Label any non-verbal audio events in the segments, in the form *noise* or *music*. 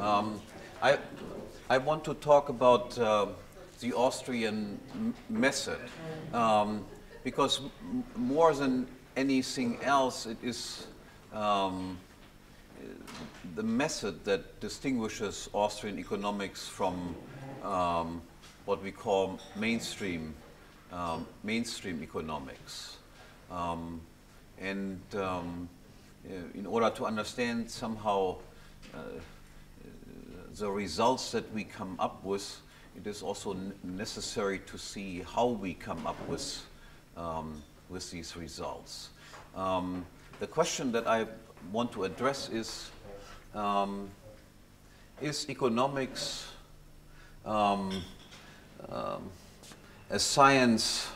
Um, I, I want to talk about uh, the Austrian method um, because more than anything else, it is um, the method that distinguishes Austrian economics from um, what we call mainstream um, mainstream economics. And um, in order to understand somehow uh, the results that we come up with, it is also necessary to see how we come up with, um, with these results. Um, the question that I want to address is, um, is economics um, um, a science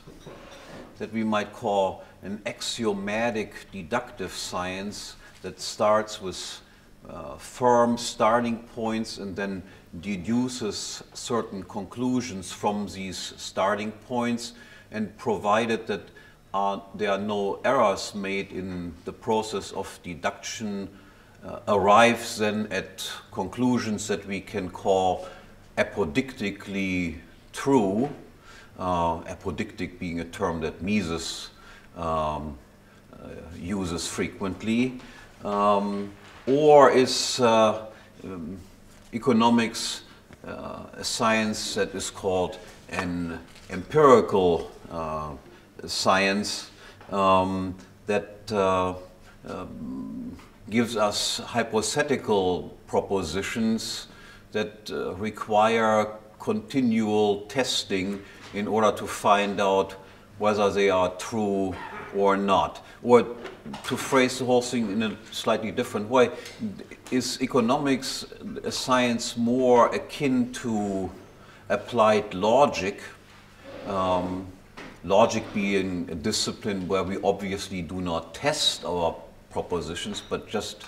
that we might call an axiomatic deductive science that starts with uh, firm starting points and then deduces certain conclusions from these starting points and provided that uh, there are no errors made in the process of deduction uh, arrives then at conclusions that we can call apodictically true, uh, apodictic being a term that Mises um, uh, uses frequently, um, or is uh, um, economics uh, a science that is called an empirical uh, science um, that uh, um, gives us hypothetical propositions that uh, require continual testing in order to find out whether they are true or not. Or to phrase the whole thing in a slightly different way, is economics a science more akin to applied logic? Um, logic being a discipline where we obviously do not test our propositions, but just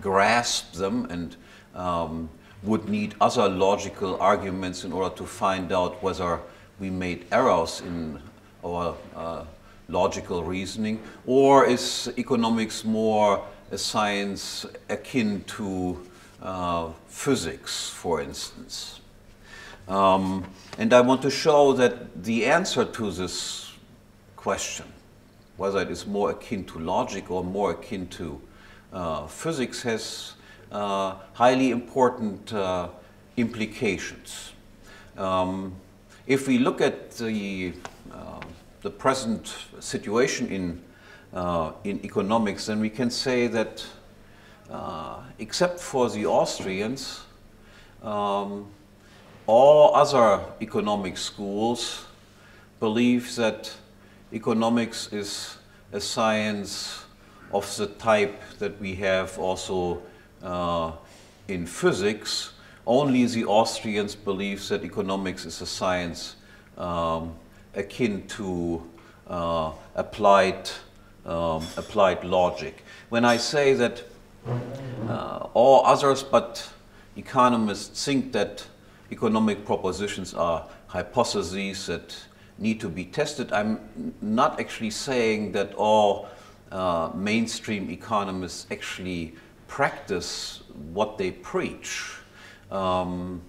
grasp them and um, would need other logical arguments in order to find out whether we made errors in our uh, logical reasoning, or is economics more a science akin to uh, physics, for instance? Um, and I want to show that the answer to this question, whether it is more akin to logic or more akin to uh, physics, has uh, highly important uh, implications. Um, if we look at the, uh, the present situation in, uh, in economics, then we can say that uh, except for the Austrians, um, all other economic schools believe that economics is a science of the type that we have also uh, in physics, only the Austrians believe that economics is a science um, akin to uh, applied, um, applied logic. When I say that uh, all others but economists think that economic propositions are hypotheses that need to be tested, I'm not actually saying that all uh, mainstream economists actually practice what they preach. Um,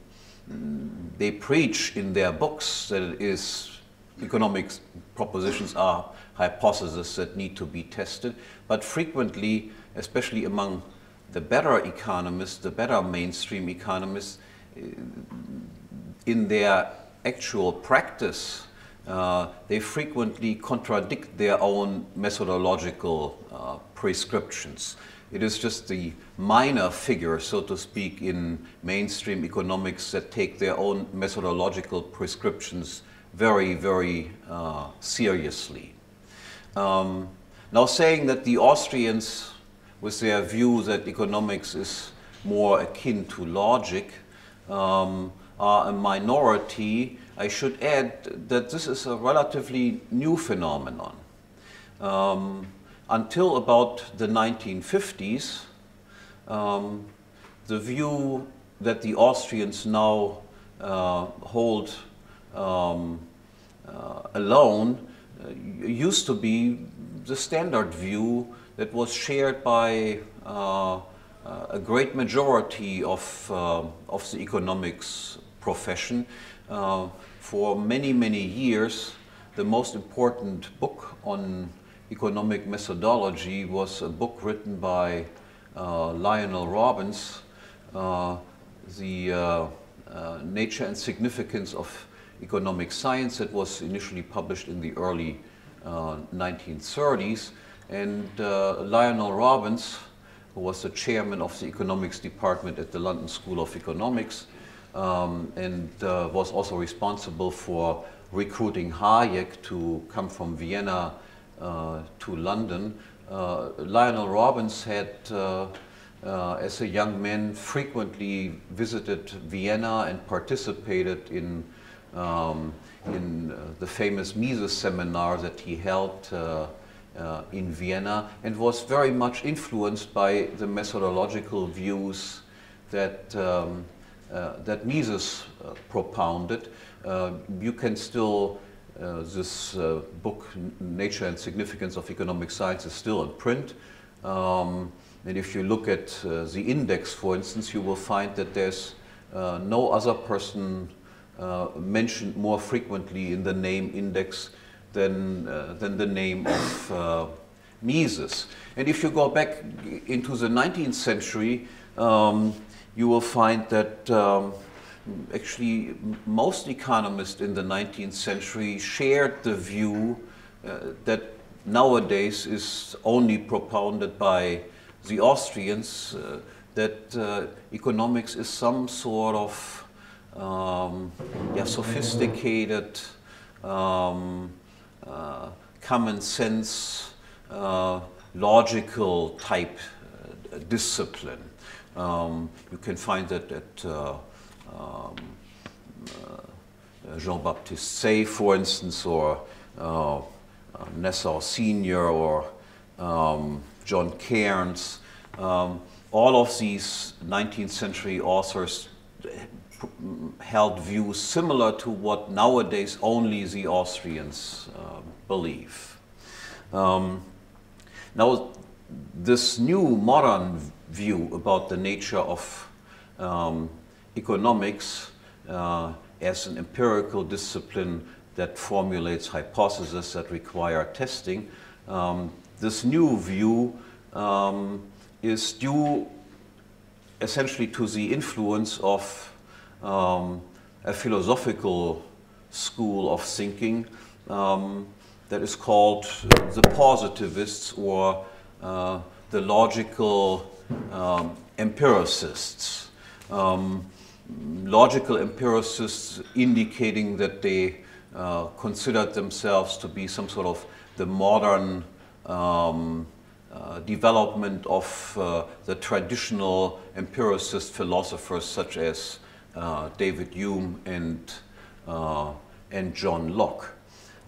they preach in their books that it is economic propositions are hypotheses that need to be tested, but frequently, especially among the better economists, the better mainstream economists, uh, in their actual practice, uh, they frequently contradict their own methodological uh, prescriptions. It is just the minor figure, so to speak, in mainstream economics that take their own methodological prescriptions very, very uh, seriously. Um, now, saying that the Austrians, with their view that economics is more akin to logic, um, are a minority, I should add that this is a relatively new phenomenon. Um, until about the 1950s, um, the view that the Austrians now uh, hold um, alone uh, used to be the standard view that was shared by uh, uh, uh, a great majority of, uh, of the economics profession. Uh, for many, many years, the most important book on economic methodology was a book written by uh, Lionel Robbins, uh, The uh, Nature and Significance of Economic Science that was initially published in the early 1930s. And Lionel Robbins who was the chairman of the economics department at the London School of Economics um, and uh, was also responsible for recruiting Hayek to come from Vienna uh, to London. Uh, Lionel Robbins had, uh, uh, as a young man, frequently visited Vienna and participated in, um, in uh, the famous Mises seminar that he held uh, in Vienna and was very much influenced by the methodological views that, um, uh, that Mises uh, propounded. Uh, you can still, uh, this uh, book, Nature and Significance of Economic Science, is still in print. Um, and if you look at the index, for instance, you will find that there's no other person mentioned more frequently in the name index than, uh, than the name of uh, Mises. And if you go back into the 19th century, um, you will find that um, actually most economists in the 19th century shared the view uh, that nowadays is only propounded by the Austrians, uh, that uh, economics is some sort of um, yeah, sophisticated um, uh, common sense, uh, logical type uh, discipline. Um, you can find that at um, Jean-Baptiste Say, for instance, or uh, Nassau Senior or um, John Cairnes. Um, all of these 19th century authors held views similar to what nowadays only the Austrians uh, believe. Um, now, this new modern view about the nature of um, economics uh, as an empirical discipline that formulates hypotheses that require testing, um, this new view um, is due essentially to the influence of um, a philosophical school of thinking um, that is called the positivists or uh, the logical um, empiricists. Um, logical empiricists indicating that they uh, considered themselves to be some sort of the modern um, uh, development of uh, the traditional empiricist philosophers such as David Hume and, uh, and John Locke.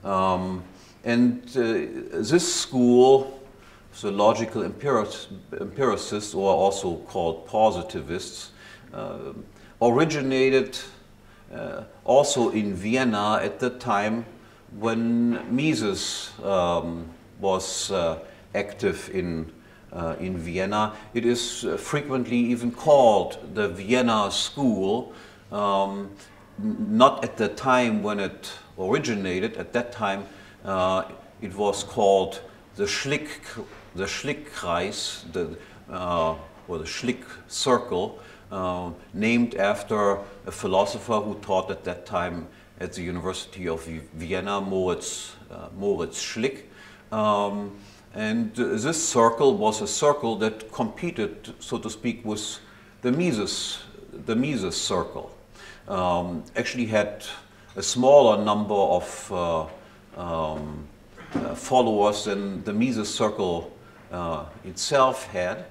Um, and uh, this school, the logical empiricists, or also called positivists, uh, originated uh, also in Vienna at the time when Mises um, was uh, active in uh, in Vienna. It is uh, frequently even called the Vienna School, um, not at the time when it originated. At that time, uh, it was called the Schlick, the Schlickkreis, the, uh, or the Schlick Circle, uh, named after a philosopher who taught at that time at the University of Vienna, Moritz, uh, Moritz Schlick. Um, and this circle was a circle that competed, so to speak, with the Mises, the Mises circle. Um, actually had a smaller number of uh, um, uh, followers than the Mises circle uh, itself had.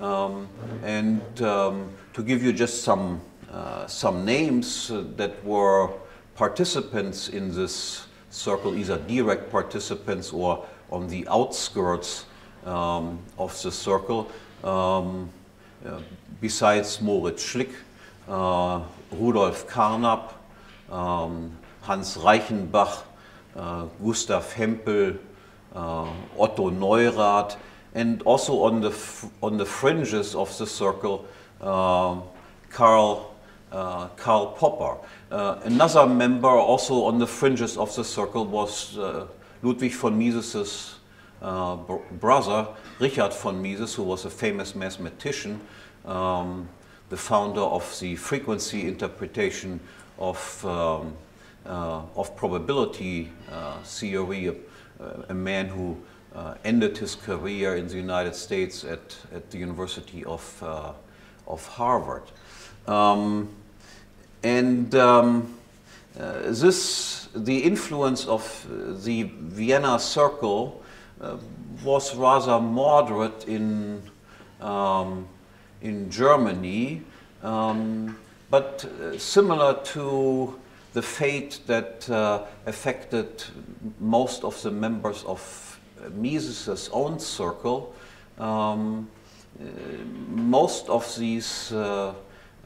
Um, and um, to give you just some, uh, some names uh, that were participants in this circle, either direct participants or on the outskirts um, of the circle. Um, uh, besides Moritz Schlick, uh, Rudolf Carnap, um, Hans Reichenbach, uh, Gustav Hempel, uh, Otto Neurath, and also on the, on the fringes of the circle, uh, Karl, uh, Karl Popper. Uh, another member also on the fringes of the circle was uh, Ludwig von Mises's uh, br brother, Richard von Mises, who was a famous mathematician, um, the founder of the frequency interpretation of, um, uh, of probability theory, a, a man who uh, ended his career in the United States at, at the University of, uh, of Harvard. Um, and um, uh, this, the influence of the Vienna Circle uh, was rather moderate in, um, in Germany, um, but uh, similar to the fate that uh, affected most of the members of Mises' own circle, um, uh, most of these uh,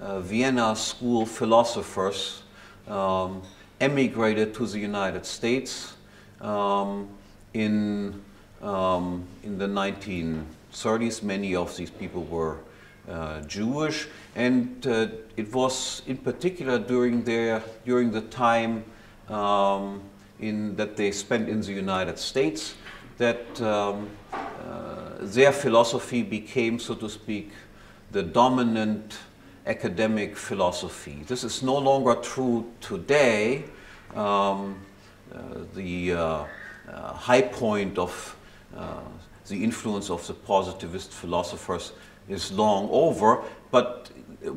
uh, Vienna school philosophers um, emigrated to the United States um, in, um, in the 1930s. Many of these people were uh, Jewish, and uh, it was in particular during their during the time um, in that they spent in the United States that um, uh, their philosophy became, so to speak, the dominant academic philosophy. This is no longer true today. Um, uh, the uh, uh high point of uh, the influence of the positivist philosophers is long over, but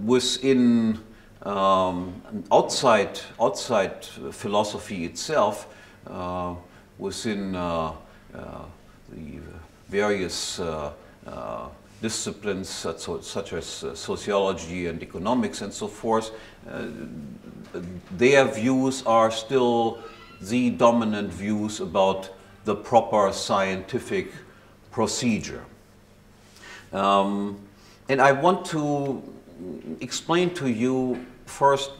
within um, outside, outside philosophy itself, uh, within uh, the various disciplines such, as sociology and economics and so forth, their views are still the dominant views about the proper scientific procedure. Um, and I want to explain to you first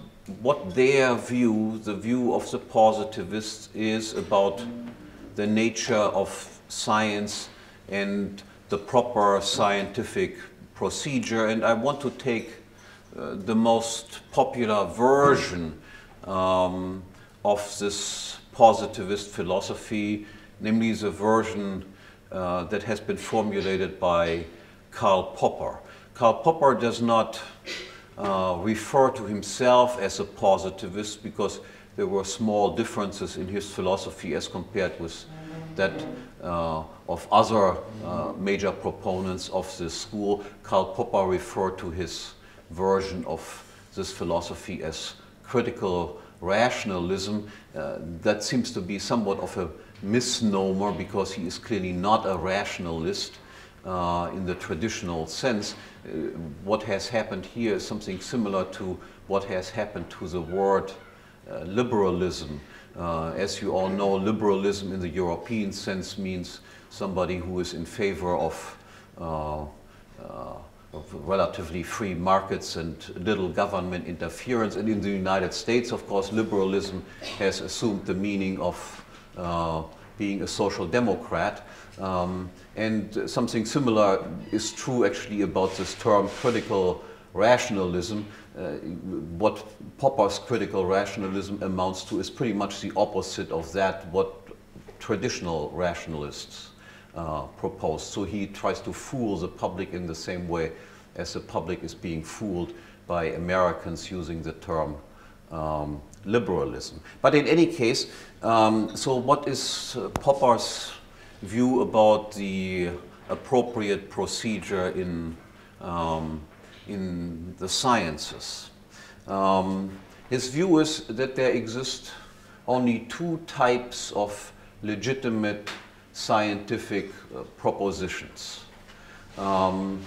what their view, the view of the positivists, is about the nature of science and the proper scientific procedure. And I want to take uh, the most popular version um, of this positivist philosophy, namely the version uh, that has been formulated by Karl Popper. Karl Popper does not uh, refer to himself as a positivist because there were small differences in his philosophy as compared with that uh, of other uh, major proponents of this school. Karl Popper referred to his version of this philosophy as critical rationalism. Uh, that seems to be somewhat of a misnomer because he is clearly not a rationalist uh, in the traditional sense. Uh, what has happened here is something similar to what has happened to the word uh, liberalism. Uh, as you all know, liberalism in the European sense means somebody who is in favor of, uh, of relatively free markets and little government interference. And in the United States, of course, liberalism has assumed the meaning of uh, being a social democrat. Um, and something similar is true actually about this term critical rationalism. Uh, what Popper's critical rationalism amounts to is pretty much the opposite of that what traditional rationalists uh, propose. So he tries to fool the public in the same way as the public is being fooled by Americans using the term um, liberalism. But in any case, um, so what is uh, Popper's view about the appropriate procedure in um, in the sciences. Um, his view is that there exist only two types of legitimate scientific uh, propositions. Um,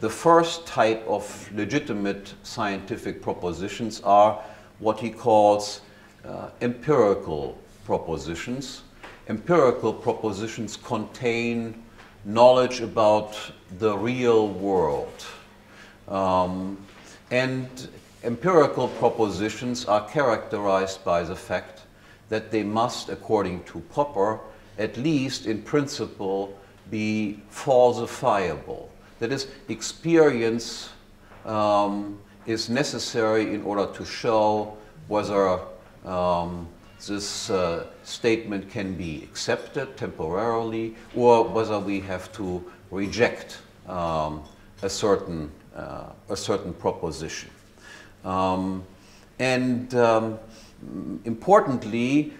the first type of legitimate scientific propositions are what he calls uh, empirical propositions. Empirical propositions contain knowledge about the real world. Um, and empirical propositions are characterized by the fact that they must, according to Popper, at least in principle, be falsifiable. That is, experience um, is necessary in order to show whether um, this uh, statement can be accepted temporarily or whether we have to reject um, a, certain, a certain proposition. Um, and um, importantly,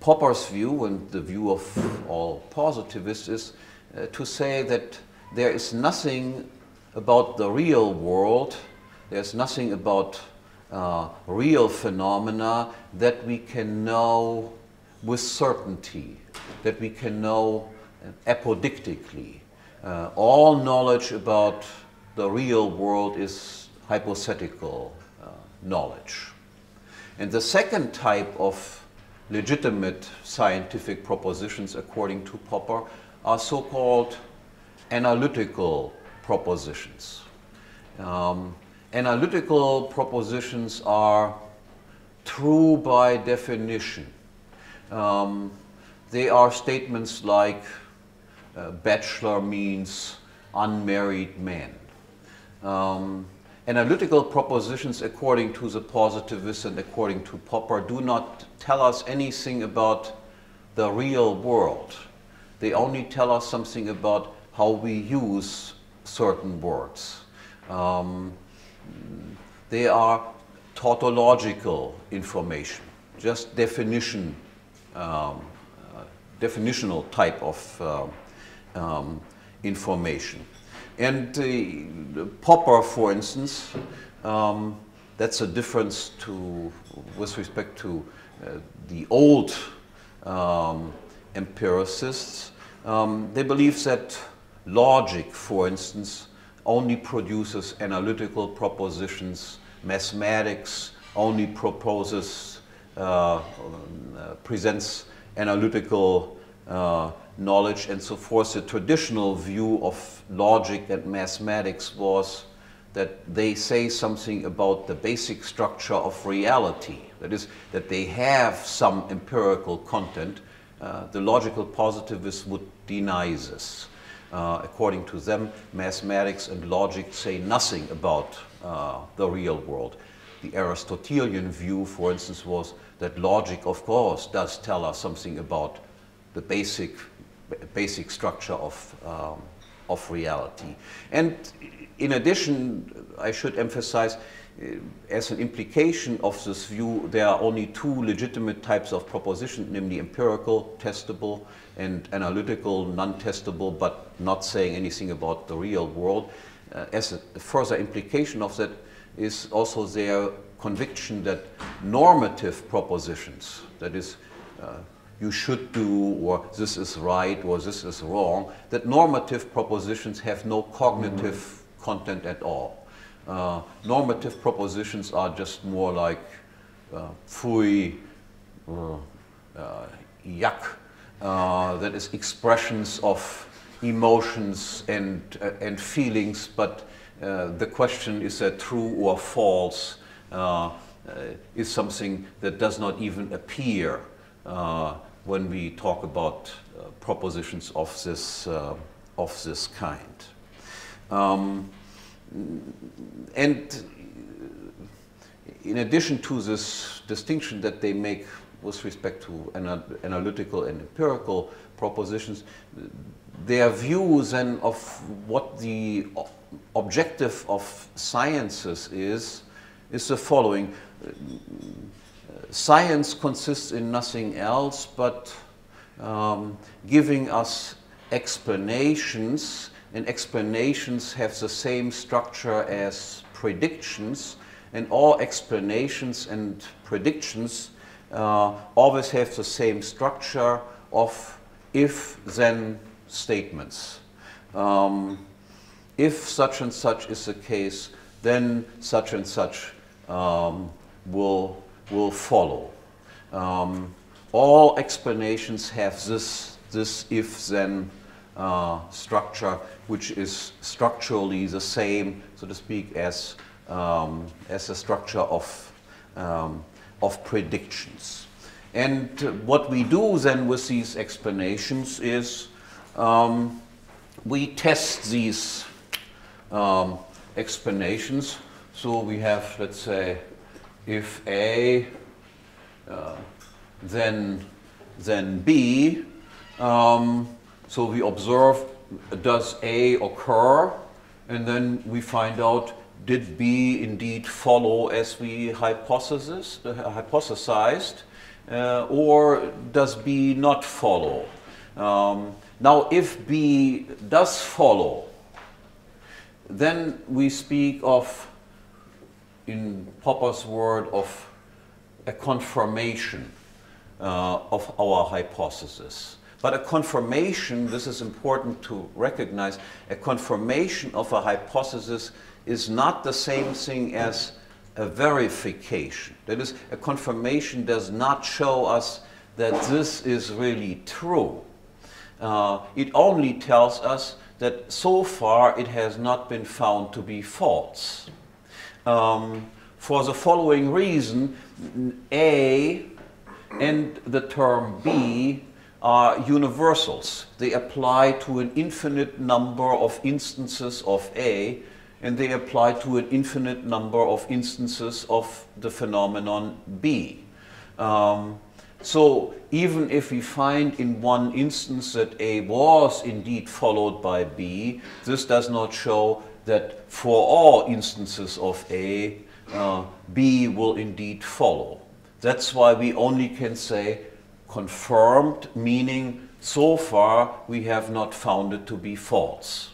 Popper's view and the view of all positivists is uh, to say that there is nothing about the real world, there's nothing about uh, real phenomena that we can know with certainty, that we can know apodictically. Uh, all knowledge about the real world is hypothetical uh, knowledge. And the second type of legitimate scientific propositions, according to Popper, are so-called analytical propositions. Um, analytical propositions are true by definition. Um, they are statements like uh, bachelor means unmarried man. Um, analytical propositions, according to the positivists and according to Popper, do not tell us anything about the real world. They only tell us something about how we use certain words. Um, they are tautological information, just definition, um, uh, definitional type of uh, um, information. And Popper, for instance, um, that's a difference to, with respect to uh, the old um, empiricists. Um, they believe that logic, for instance, only produces analytical propositions. Mathematics only proposes, uh, uh, presents analytical uh, knowledge and so forth. The traditional view of logic and mathematics was that they say something about the basic structure of reality. That is, that they have some empirical content. Uh, the logical positivists would deny this. Uh, according to them, mathematics and logic say nothing about uh, the real world. The Aristotelian view, for instance, was that logic, of course, does tell us something about the basic, basic structure of, um, of reality. And in addition, I should emphasize, uh, as an implication of this view, there are only two legitimate types of proposition, namely empirical, testable, and analytical, non-testable, but not saying anything about the real world. Uh, as a further implication of that is also their conviction that normative propositions, that is, uh, you should do, or this is right, or this is wrong, that normative propositions have no cognitive mm -hmm. content at all. Uh, normative propositions are just more like uh, fui, uh, uh yuck, uh, that is expressions of emotions and, uh, and feelings, but uh, the question is that true or false uh, uh, is something that does not even appear when we talk about propositions of this, of this kind. Um, and in addition to this distinction that they make with respect to ana analytical and empirical propositions, their views then of what the objective of sciences is, is the following. Science consists in nothing else but um, giving us explanations, and explanations have the same structure as predictions, and all explanations and predictions uh, always have the same structure of if-then statements. Um, if such and such is the case, then such and such um, will, will follow. Um, all explanations have this, this if-then uh, structure, which is structurally the same, so to speak, as, um, as the structure of um, of predictions. And what we do then with these explanations is um, we test these um, explanations. So we have, let's say, if A, uh, then, then B. Um, so we observe, does A occur? And then we find out, did B indeed follow as we hypothesis, uh, hypothesized? uh, or does B not follow? Um, now, if B does follow, then we speak of, in Popper's word, of a confirmation uh, of our hypothesis. But a confirmation, this is important to recognize, a confirmation of a hypothesis is not the same thing as a verification. That is, a confirmation does not show us that this is really true. Uh, it only tells us that so far it has not been found to be false. Um, for the following reason, A and the term B are universals. They apply to an infinite number of instances of A and they apply to an infinite number of instances of the phenomenon B. Um, so even if we find in one instance that A was indeed followed by B, this does not show that for all instances of A, uh, B will indeed follow. That's why we only can say confirmed, meaning so far we have not found it to be false.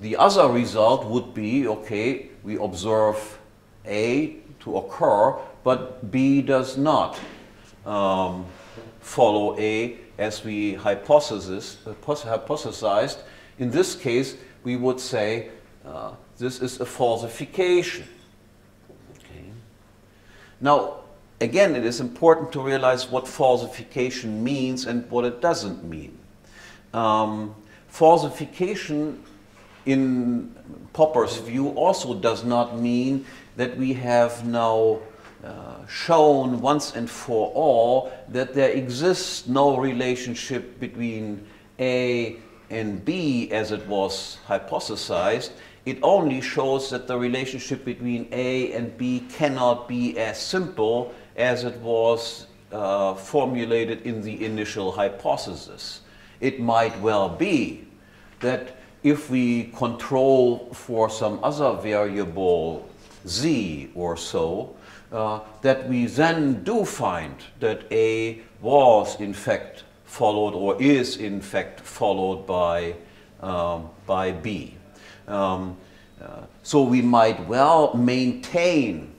The other result would be, okay, we observe A to occur, but B does not um, follow A as we hypothesized. In this case, we would say uh, this is a falsification. Okay. Now, again, it is important to realize what falsification means and what it doesn't mean. Um, falsification in Popper's view also does not mean that we have now uh, shown once and for all that there exists no relationship between A and B as it was hypothesized. It only shows that the relationship between A and B cannot be as simple as it was uh, formulated in the initial hypothesis. It might well be that if we control for some other variable z or so, uh, that we then do find that A was in fact followed or is in fact followed by, um, by B. Um, uh, so we might well maintain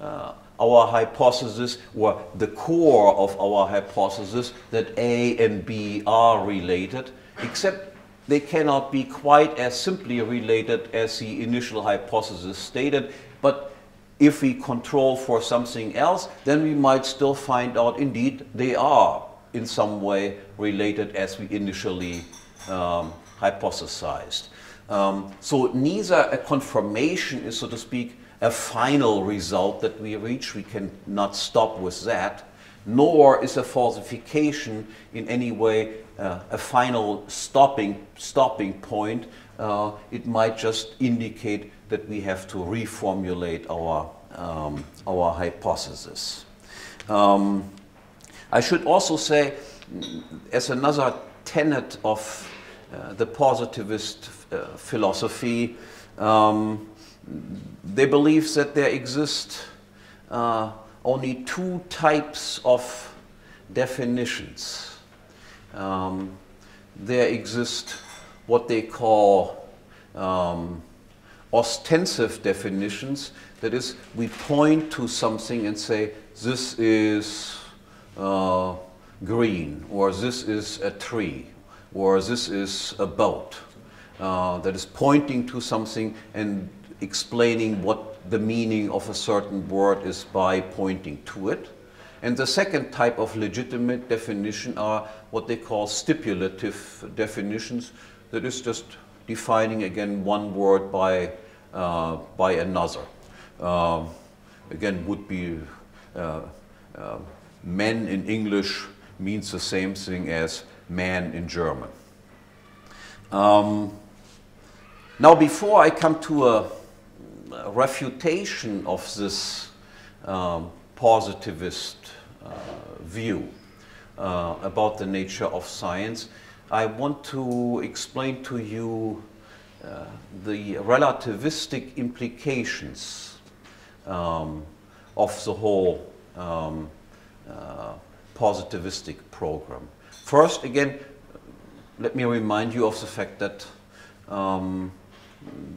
uh, our hypothesis or the core of our hypothesis that A and B are related, except they cannot be quite as simply related as the initial hypothesis stated, but if we control for something else, then we might still find out indeed they are in some way related as we initially um, hypothesized. Um, so neither a confirmation is, so to speak, a final result that we reach. We cannot stop with that. Nor is a falsification in any way uh, a final stopping, stopping point, uh, it might just indicate that we have to reformulate our, um, our hypothesis. Um, I should also say, as another tenet of uh, the positivist philosophy, um, they believe that there exist uh, only two types of definitions um, there exist what they call um, ostensive definitions. That is, we point to something and say, this is uh, green, or this is a tree, or this is a boat. Uh, that is pointing to something and explaining what the meaning of a certain word is by pointing to it. And the second type of legitimate definition are what they call stipulative definitions. That is just defining again one word by, uh, by another. Um, again, would be uh, uh, men in English means the same thing as man in German. Um, now, before I come to a, refutation of this um, positivist uh, view uh, about the nature of science, I want to explain to you uh, the relativistic implications um, of the whole um, uh, positivistic program. First, again, let me remind you of the fact that um,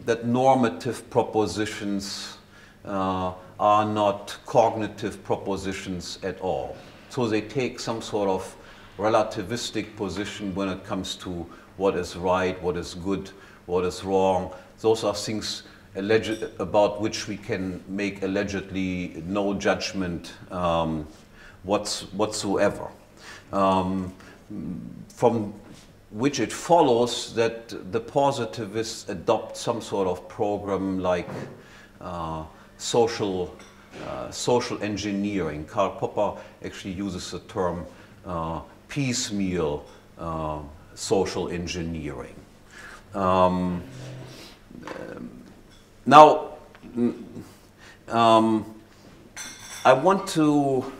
that normative propositions uh, are not cognitive propositions at all. So they take some sort of relativistic position when it comes to what is right, what is good, what is wrong. Those are things alleged, about which we can make allegedly no judgment um, what's, whatsoever. Um, from which it follows that the positivists adopt some sort of program like uh, social, uh, social engineering. Karl Popper actually uses the term uh, piecemeal uh, social engineering. Um, now, um, I want to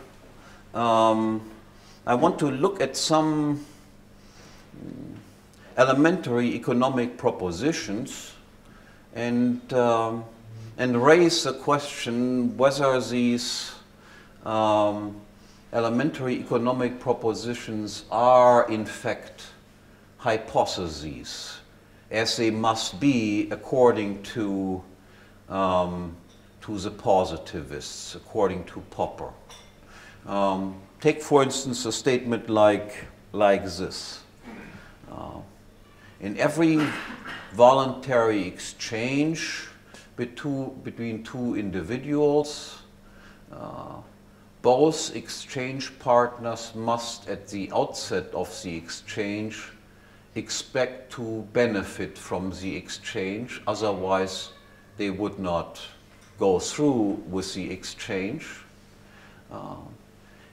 um, I want to look at some elementary economic propositions and, um, and raise the question whether these um, elementary economic propositions are in fact hypotheses as they must be according to, um, to the positivists, according to Popper. Um, take for instance a statement like, like this. Uh, in every voluntary exchange between two individuals, uh, both exchange partners must, at the outset of the exchange, expect to benefit from the exchange, otherwise they would not go through with the exchange. Uh,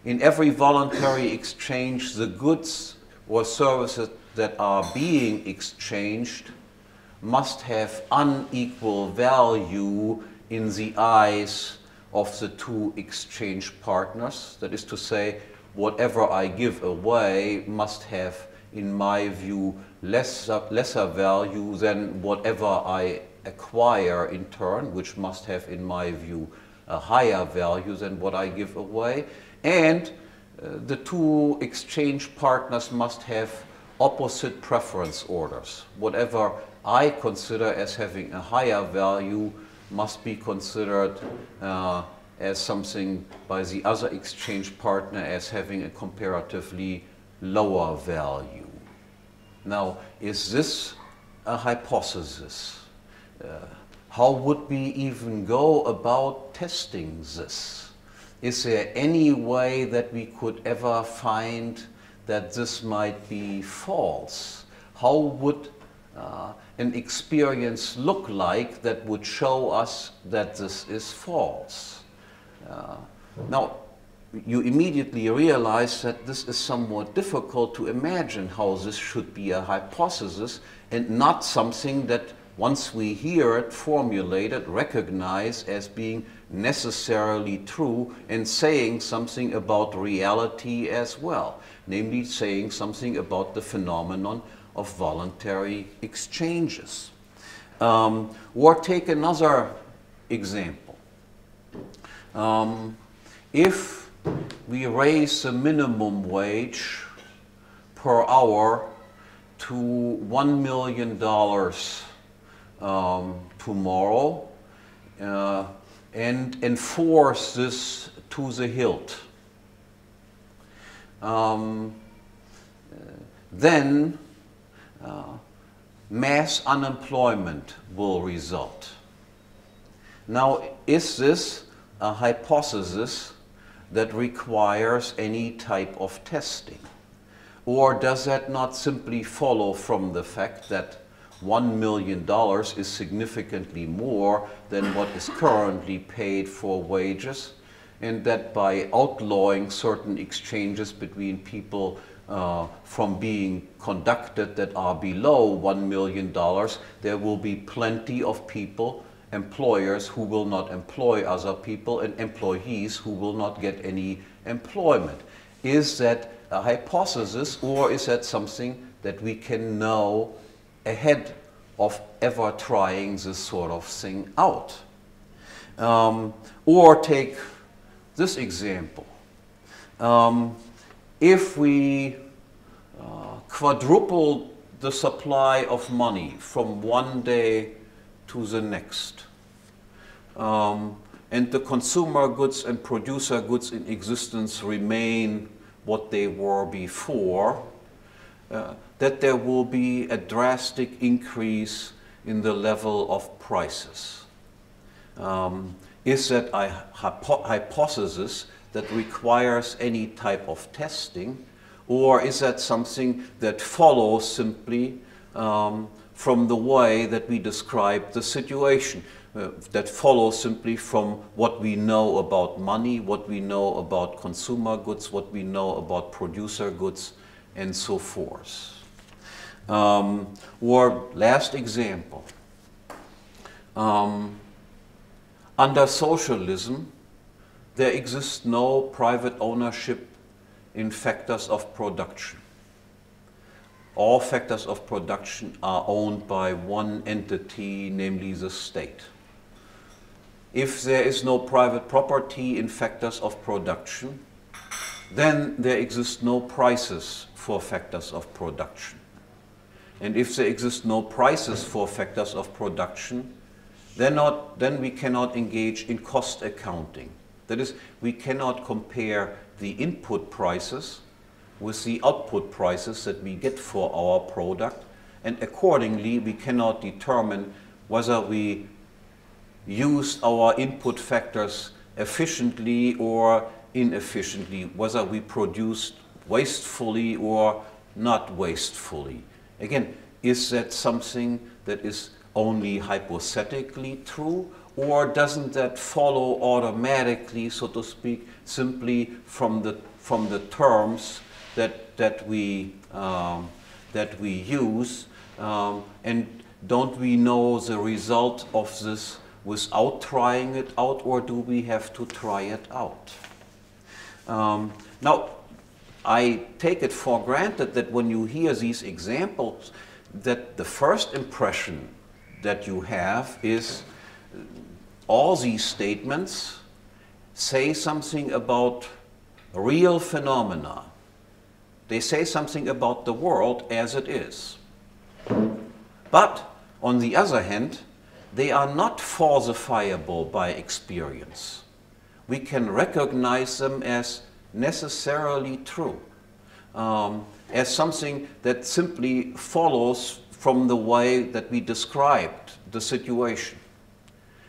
in every voluntary exchange, the goods or services that are being exchanged must have unequal value in the eyes of the two exchange partners. That is to say, whatever I give away must have, in my view, lesser, lesser value than whatever I acquire in turn, which must have, in my view, a higher value than what I give away. And uh, the two exchange partners must have opposite preference orders. Whatever I consider as having a higher value must be considered uh, as something by the other exchange partner as having a comparatively lower value. Now, is this a hypothesis? Uh, how would we even go about testing this? Is there any way that we could ever find that this might be false? How would uh, an experience look like that would show us that this is false? Uh, now, you immediately realize that this is somewhat difficult to imagine how this should be a hypothesis and not something that once we hear it formulated, recognize as being necessarily true and saying something about reality as well namely saying something about the phenomenon of voluntary exchanges. Um, or take another example. Um, if we raise the minimum wage per hour to $1 million um, tomorrow uh, and enforce this to the hilt, um, then uh, mass unemployment will result. Now, is this a hypothesis that requires any type of testing? Or does that not simply follow from the fact that $1 million is significantly more than what is currently paid for wages and that by outlawing certain exchanges between people uh, from being conducted that are below $1 million, there will be plenty of people, employers who will not employ other people, and employees who will not get any employment. Is that a hypothesis, or is that something that we can know ahead of ever trying this sort of thing out? Um, or take this example. Um, if we uh, quadruple the supply of money from one day to the next, um, and the consumer goods and producer goods in existence remain what they were before, uh, that there will be a drastic increase in the level of prices. Um, is that a hypo hypothesis that requires any type of testing, or is that something that follows simply um, from the way that we describe the situation, uh, that follows simply from what we know about money, what we know about consumer goods, what we know about producer goods, and so forth. Um, or last example, um, under socialism, there exists no private ownership in factors of production. All factors of production are owned by one entity, namely the state. If there is no private property in factors of production, then there exist no prices for factors of production. And if there exist no prices for factors of production, then, not, then we cannot engage in cost accounting. That is, we cannot compare the input prices with the output prices that we get for our product, and accordingly, we cannot determine whether we use our input factors efficiently or inefficiently, whether we produce wastefully or not wastefully. Again, is that something that is only hypothetically true, or doesn't that follow automatically, so to speak, simply from the, from the terms that, that, we, um, that we use? Um, and don't we know the result of this without trying it out, or do we have to try it out? Um, now, I take it for granted that when you hear these examples, that the first impression that you have is uh, all these statements say something about real phenomena. They say something about the world as it is. But on the other hand, they are not falsifiable by experience. We can recognize them as necessarily true, um, as something that simply follows from the way that we described the situation.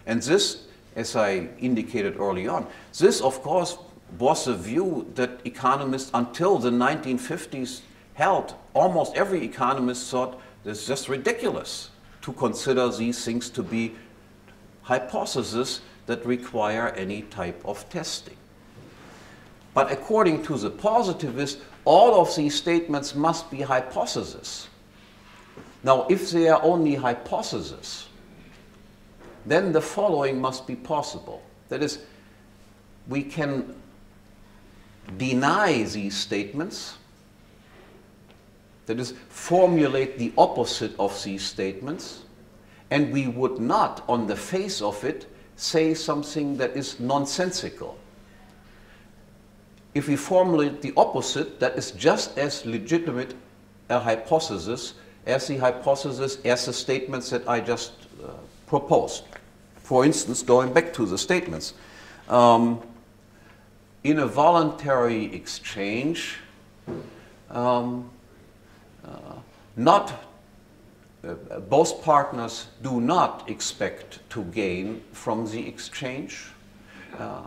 And this, as I indicated early on, this of course was a view that economists until the 1950s held. Almost every economist thought it's just ridiculous to consider these things to be hypotheses that require any type of testing. But according to the positivists, all of these statements must be hypotheses. Now, if they are only hypotheses, then the following must be possible. That is, we can deny these statements, that is, formulate the opposite of these statements, and we would not, on the face of it, say something that is nonsensical. If we formulate the opposite, that is just as legitimate a hypothesis as the hypothesis, as the statements that I just uh, proposed. For instance, going back to the statements, um, in a voluntary exchange, um, uh, not uh, both partners do not expect to gain from the exchange. Uh,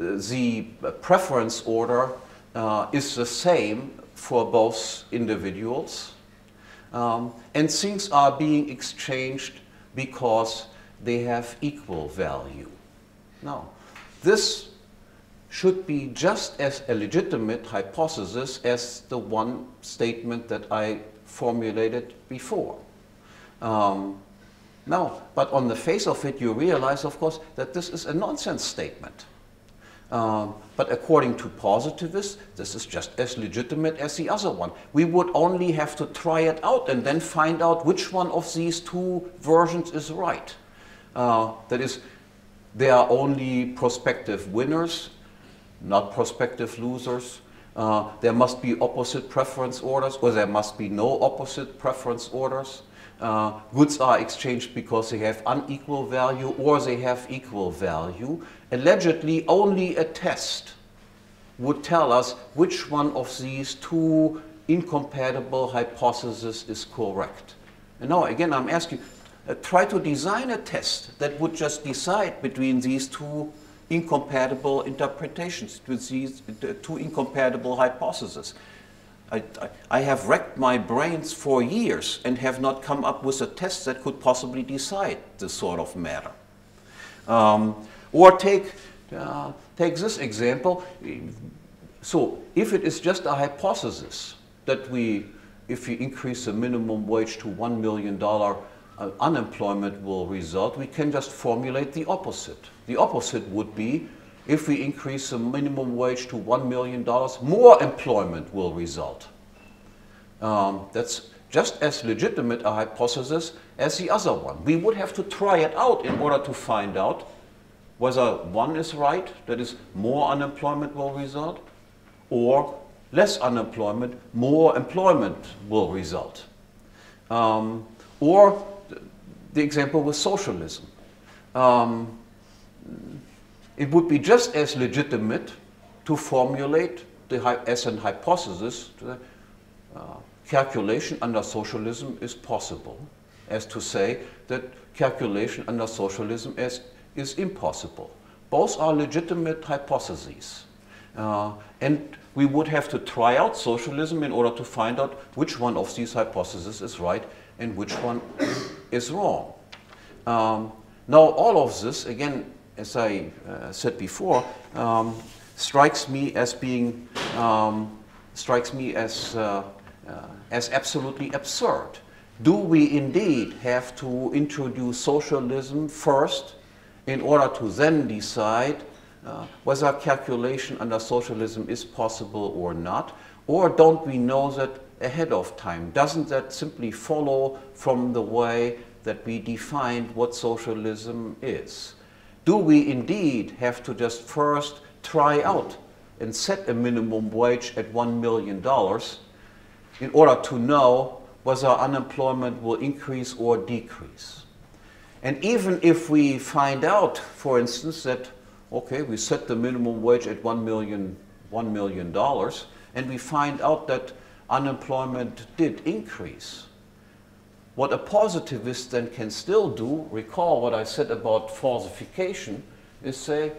the preference order uh, is the same for both individuals. Um, and things are being exchanged because they have equal value. Now, this should be just as a legitimate hypothesis as the one statement that I formulated before. Um, now, but on the face of it, you realize, of course, that this is a nonsense statement. Um, but according to positivists, this is just as legitimate as the other one. We would only have to try it out and then find out which one of these two versions is right. Uh, that is, there are only prospective winners, not prospective losers. Uh, there must be opposite preference orders, or there must be no opposite preference orders. Uh, goods are exchanged because they have unequal value or they have equal value. Allegedly, only a test would tell us which one of these two incompatible hypotheses is correct. And now, again, I'm asking, uh, try to design a test that would just decide between these two incompatible interpretations, with these two incompatible hypotheses. I, I, have racked my brains for years and have not come up with a test that could possibly decide this sort of matter. Um, or take, uh, take this example. So if it is just a hypothesis that we, if we increase the minimum wage to $1 million, uh, unemployment will result, we can just formulate the opposite. The opposite would be if we increase the minimum wage to $1 million, more employment will result. Um, that's just as legitimate a hypothesis as the other one. We would have to try it out in order to find out whether one is right, that is, more unemployment will result, or less unemployment, more employment will result. Um, or the example with socialism. Um, it would be just as legitimate to formulate the, as an hypothesis the uh, calculation under socialism is possible, as to say that calculation under socialism is, is impossible. Both are legitimate hypotheses. Uh, and we would have to try out socialism in order to find out which one of these hypotheses is right and which one *coughs* is wrong. Um, now, all of this, again, as I uh, said before, um, strikes me as being um, strikes me as uh, uh, as absolutely absurd. Do we indeed have to introduce socialism first in order to then decide uh, whether calculation under socialism is possible or not? Or don't we know that ahead of time? Doesn't that simply follow from the way that we defined what socialism is? Do we indeed have to just first try out and set a minimum wage at $1 million in order to know whether unemployment will increase or decrease? And even if we find out, for instance, that, okay, we set the minimum wage at $1 million, $1 million and we find out that unemployment did increase, what a positivist then can still do, recall what I said about falsification, is say,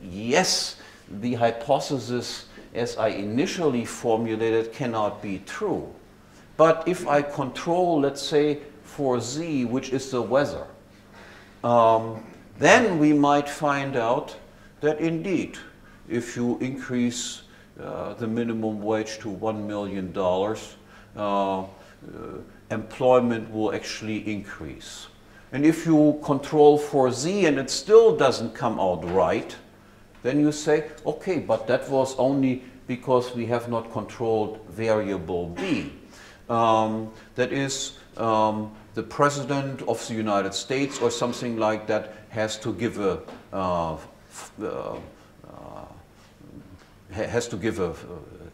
yes, the hypothesis as I initially formulated cannot be true. But if I control, let's say, for z, which is the weather, um, then we might find out that indeed, if you increase uh, the minimum wage to $1 million, uh, uh, employment will actually increase. And if you control for Z and it still doesn't come out right, then you say, okay, but that was only because we have not controlled variable B. Um, that is, um, the President of the United States or something like that has to give a, uh, uh, uh, has to give a,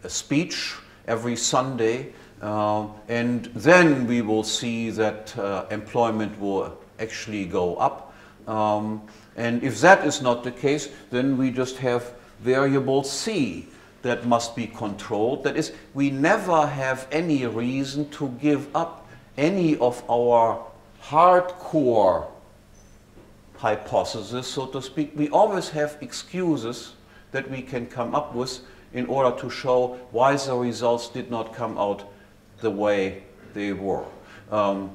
a speech every Sunday uh, and then we will see that uh, employment will actually go up. Um, and if that is not the case, then we just have variable C that must be controlled. That is, we never have any reason to give up any of our hardcore hypotheses, so to speak. We always have excuses that we can come up with in order to show why the results did not come out the way they were. Um,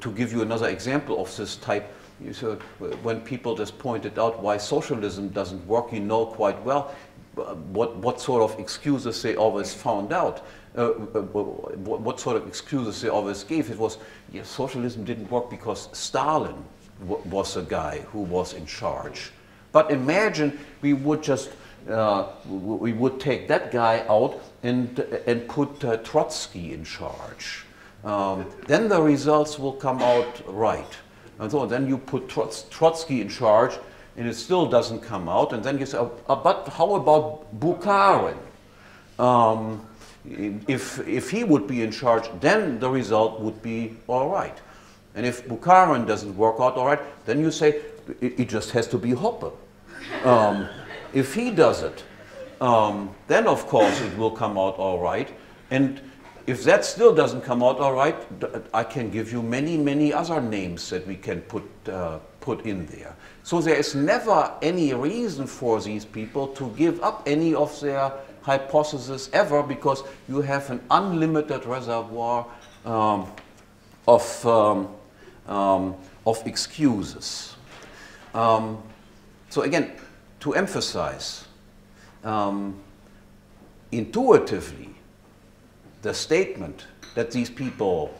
to give you another example of this type, so when people just pointed out why socialism doesn't work, you know quite well what, what sort of excuses they always found out. Uh, uh, what, what, sort of excuses they always gave. It was, yeah, socialism didn't work because Stalin was the guy who was in charge. But imagine we would just, uh, we would take that guy out and, and put uh, Trotsky in charge. Um, then the results will come out right. And so then you put Trots Trotsky in charge and it still doesn't come out. And then you say, oh, but how about Bukharin? Um, if, if he would be in charge, then the result would be all right. And if Bukharin doesn't work out all right, then you say it, it just has to be Hoppe. Um, if he does it, um, then of course it will come out all right. And if that still doesn't come out all right, I can give you many, many other names that we can put, uh, put in there. So there is never any reason for these people to give up any of their hypotheses ever because you have an unlimited reservoir um, of, um, um, of excuses. Um, so again, to emphasize, um, intuitively, the statement that these people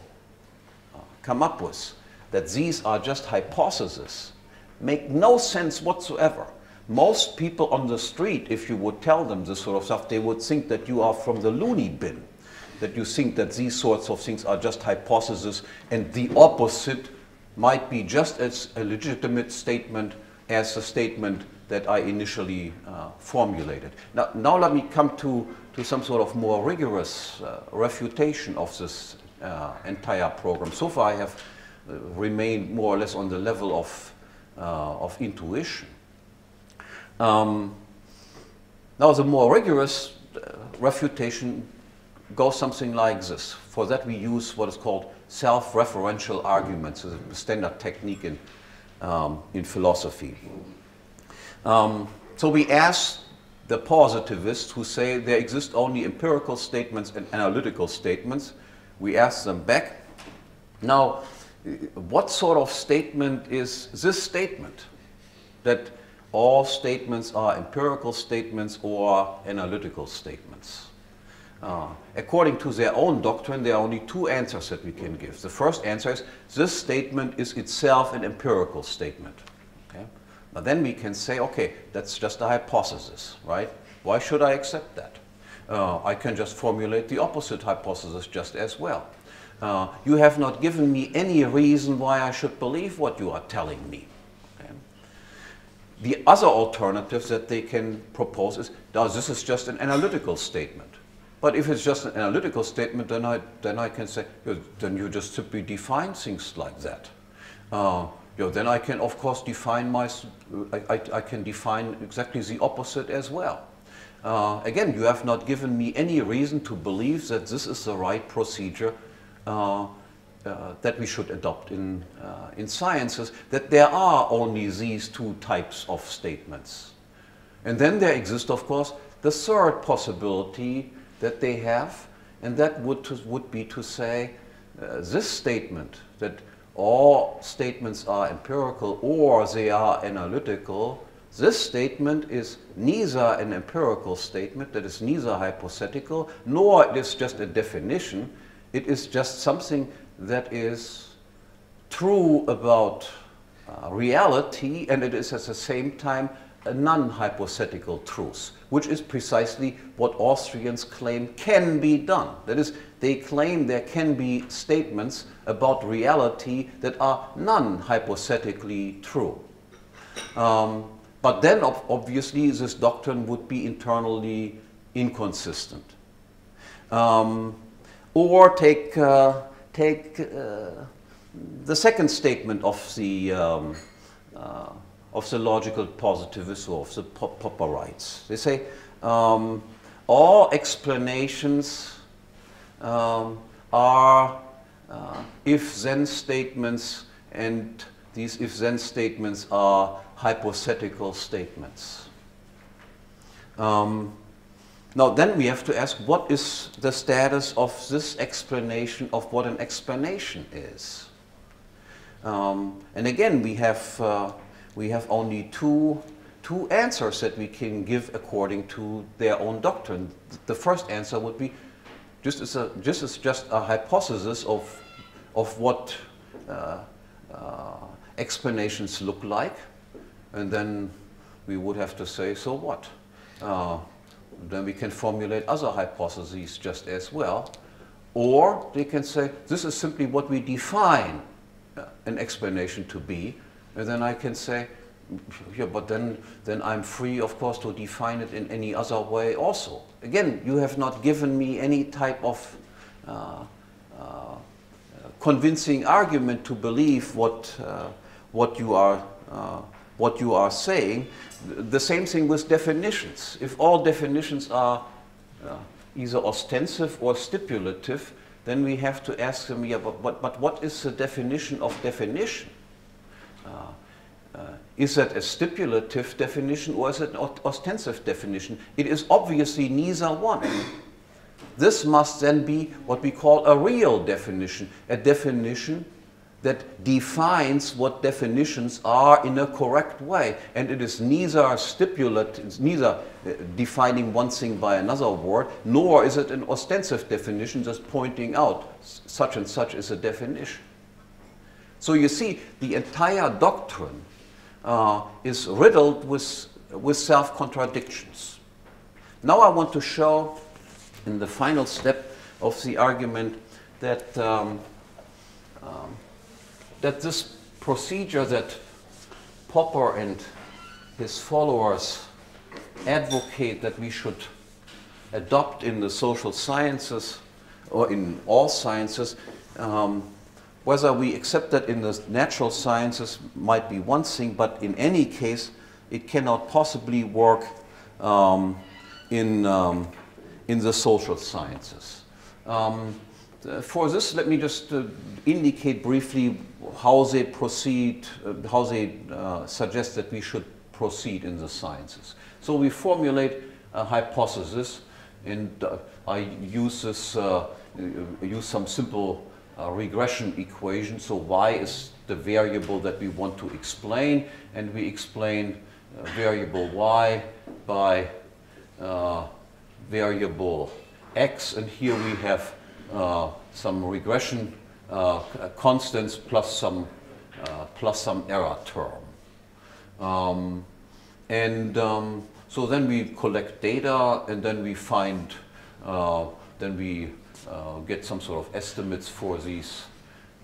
uh, come up with, that these are just hypotheses, make no sense whatsoever. Most people on the street, if you would tell them this sort of stuff, they would think that you are from the loony bin, that you think that these sorts of things are just hypotheses, and the opposite might be just as a legitimate statement as the statement that I initially uh, formulated. Now, now let me come to, to some sort of more rigorous uh, refutation of this uh, entire program. So far I have uh, remained more or less on the level of uh, of intuition. Um, now, the more rigorous uh, refutation goes something like this. For that, we use what is called self-referential arguments, a standard technique in, um, in philosophy. Um, so we ask the positivists who say there exist only empirical statements and analytical statements, we ask them back, now, what sort of statement is this statement? That all statements are empirical statements or analytical statements. Uh, according to their own doctrine, there are only two answers that we can give. The first answer is this statement is itself an empirical statement. Now then we can say, okay, that's just a hypothesis, right? Why should I accept that? Uh, I can just formulate the opposite hypothesis just as well. Uh, you have not given me any reason why I should believe what you are telling me. Okay? The other alternatives that they can propose is, this is just an analytical statement. But if it's just an analytical statement, then I, then I can say, then you just simply define things like that. Uh, then I can, of course, define my, I, I, I can define exactly the opposite as well. Uh, again, you have not given me any reason to believe that this is the right procedure uh, uh, that we should adopt in, uh, in sciences, that there are only these two types of statements. And then there exists, of course, the third possibility that they have, and that would, to, would be to say uh, this statement, that all statements are empirical or they are analytical, this statement is neither an empirical statement, that is neither hypothetical, nor it is just a definition, it is just something that is true about uh, reality and it is at the same time a non-hypothetical truth, which is precisely what Austrians claim can be done. That is, they claim there can be statements about reality that are non-hypothetically true. Um, but then, obviously, this doctrine would be internally inconsistent. Um, or take, uh, take uh, the second statement of the, um, uh, of the logical positivists or of the Popperites. They say um, all explanations um, are uh, if-then statements and these if-then statements are hypothetical statements. Um, now then we have to ask what is the status of this explanation of what an explanation is. Um, and again, we have, uh, we have only two, two answers that we can give according to their own doctrine. The first answer would be just as, a, just, as just a hypothesis of, of what uh, uh, explanations look like. And then we would have to say, so what? Uh, then we can formulate other hypotheses just as well. Or they can say, this is simply what we define an explanation to be. And then I can say, yeah, but then, then I'm free, of course, to define it in any other way also. Again, you have not given me any type of uh, uh, convincing argument to believe what, uh, what, you are, uh, what you are saying. The same thing with definitions. If all definitions are uh, either ostensive or stipulative, then we have to ask them, yeah, but, but, but what is the definition of definition? Uh, uh, is that a stipulative definition or is it an ostensive definition? It is obviously neither one. This must then be what we call a real definition, a definition that defines what definitions are in a correct way. And it is neither stipulate, neither uh, defining one thing by another word, nor is it an ostensive definition just pointing out such and such is a definition. So you see, the entire doctrine uh, is riddled with, with self-contradictions. Now I want to show in the final step of the argument that, um, um, that this procedure that Popper and his followers advocate that we should adopt in the social sciences or in all sciences, um, whether we accept that in the natural sciences might be one thing, but in any case, it cannot possibly work um, in, um, in the social sciences. Um, for this, let me just uh, indicate briefly how they proceed, uh, how they uh, suggest that we should proceed in the sciences. So we formulate a hypothesis, and uh, I use this, uh, use some simple uh, regression equation. So y is the variable that we want to explain, and we explain variable y by variable x, and here we have uh, some regression uh, constants plus some, uh, plus some error term. Um, and um, so then we collect data and then we find, uh, then we uh, get some sort of estimates for these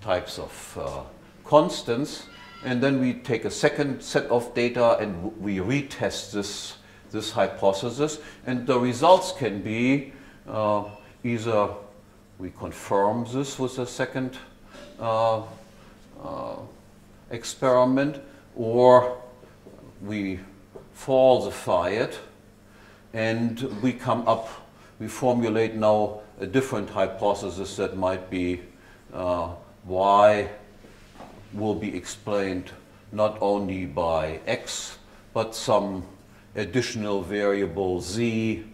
types of uh, constants. And then we take a second set of data and we retest this this hypothesis. And the results can be uh, either we confirm this with a second uh, uh, experiment or we falsify it and we come up, we formulate now a different hypothesis that might be uh, y will be explained not only by x but some additional variable z,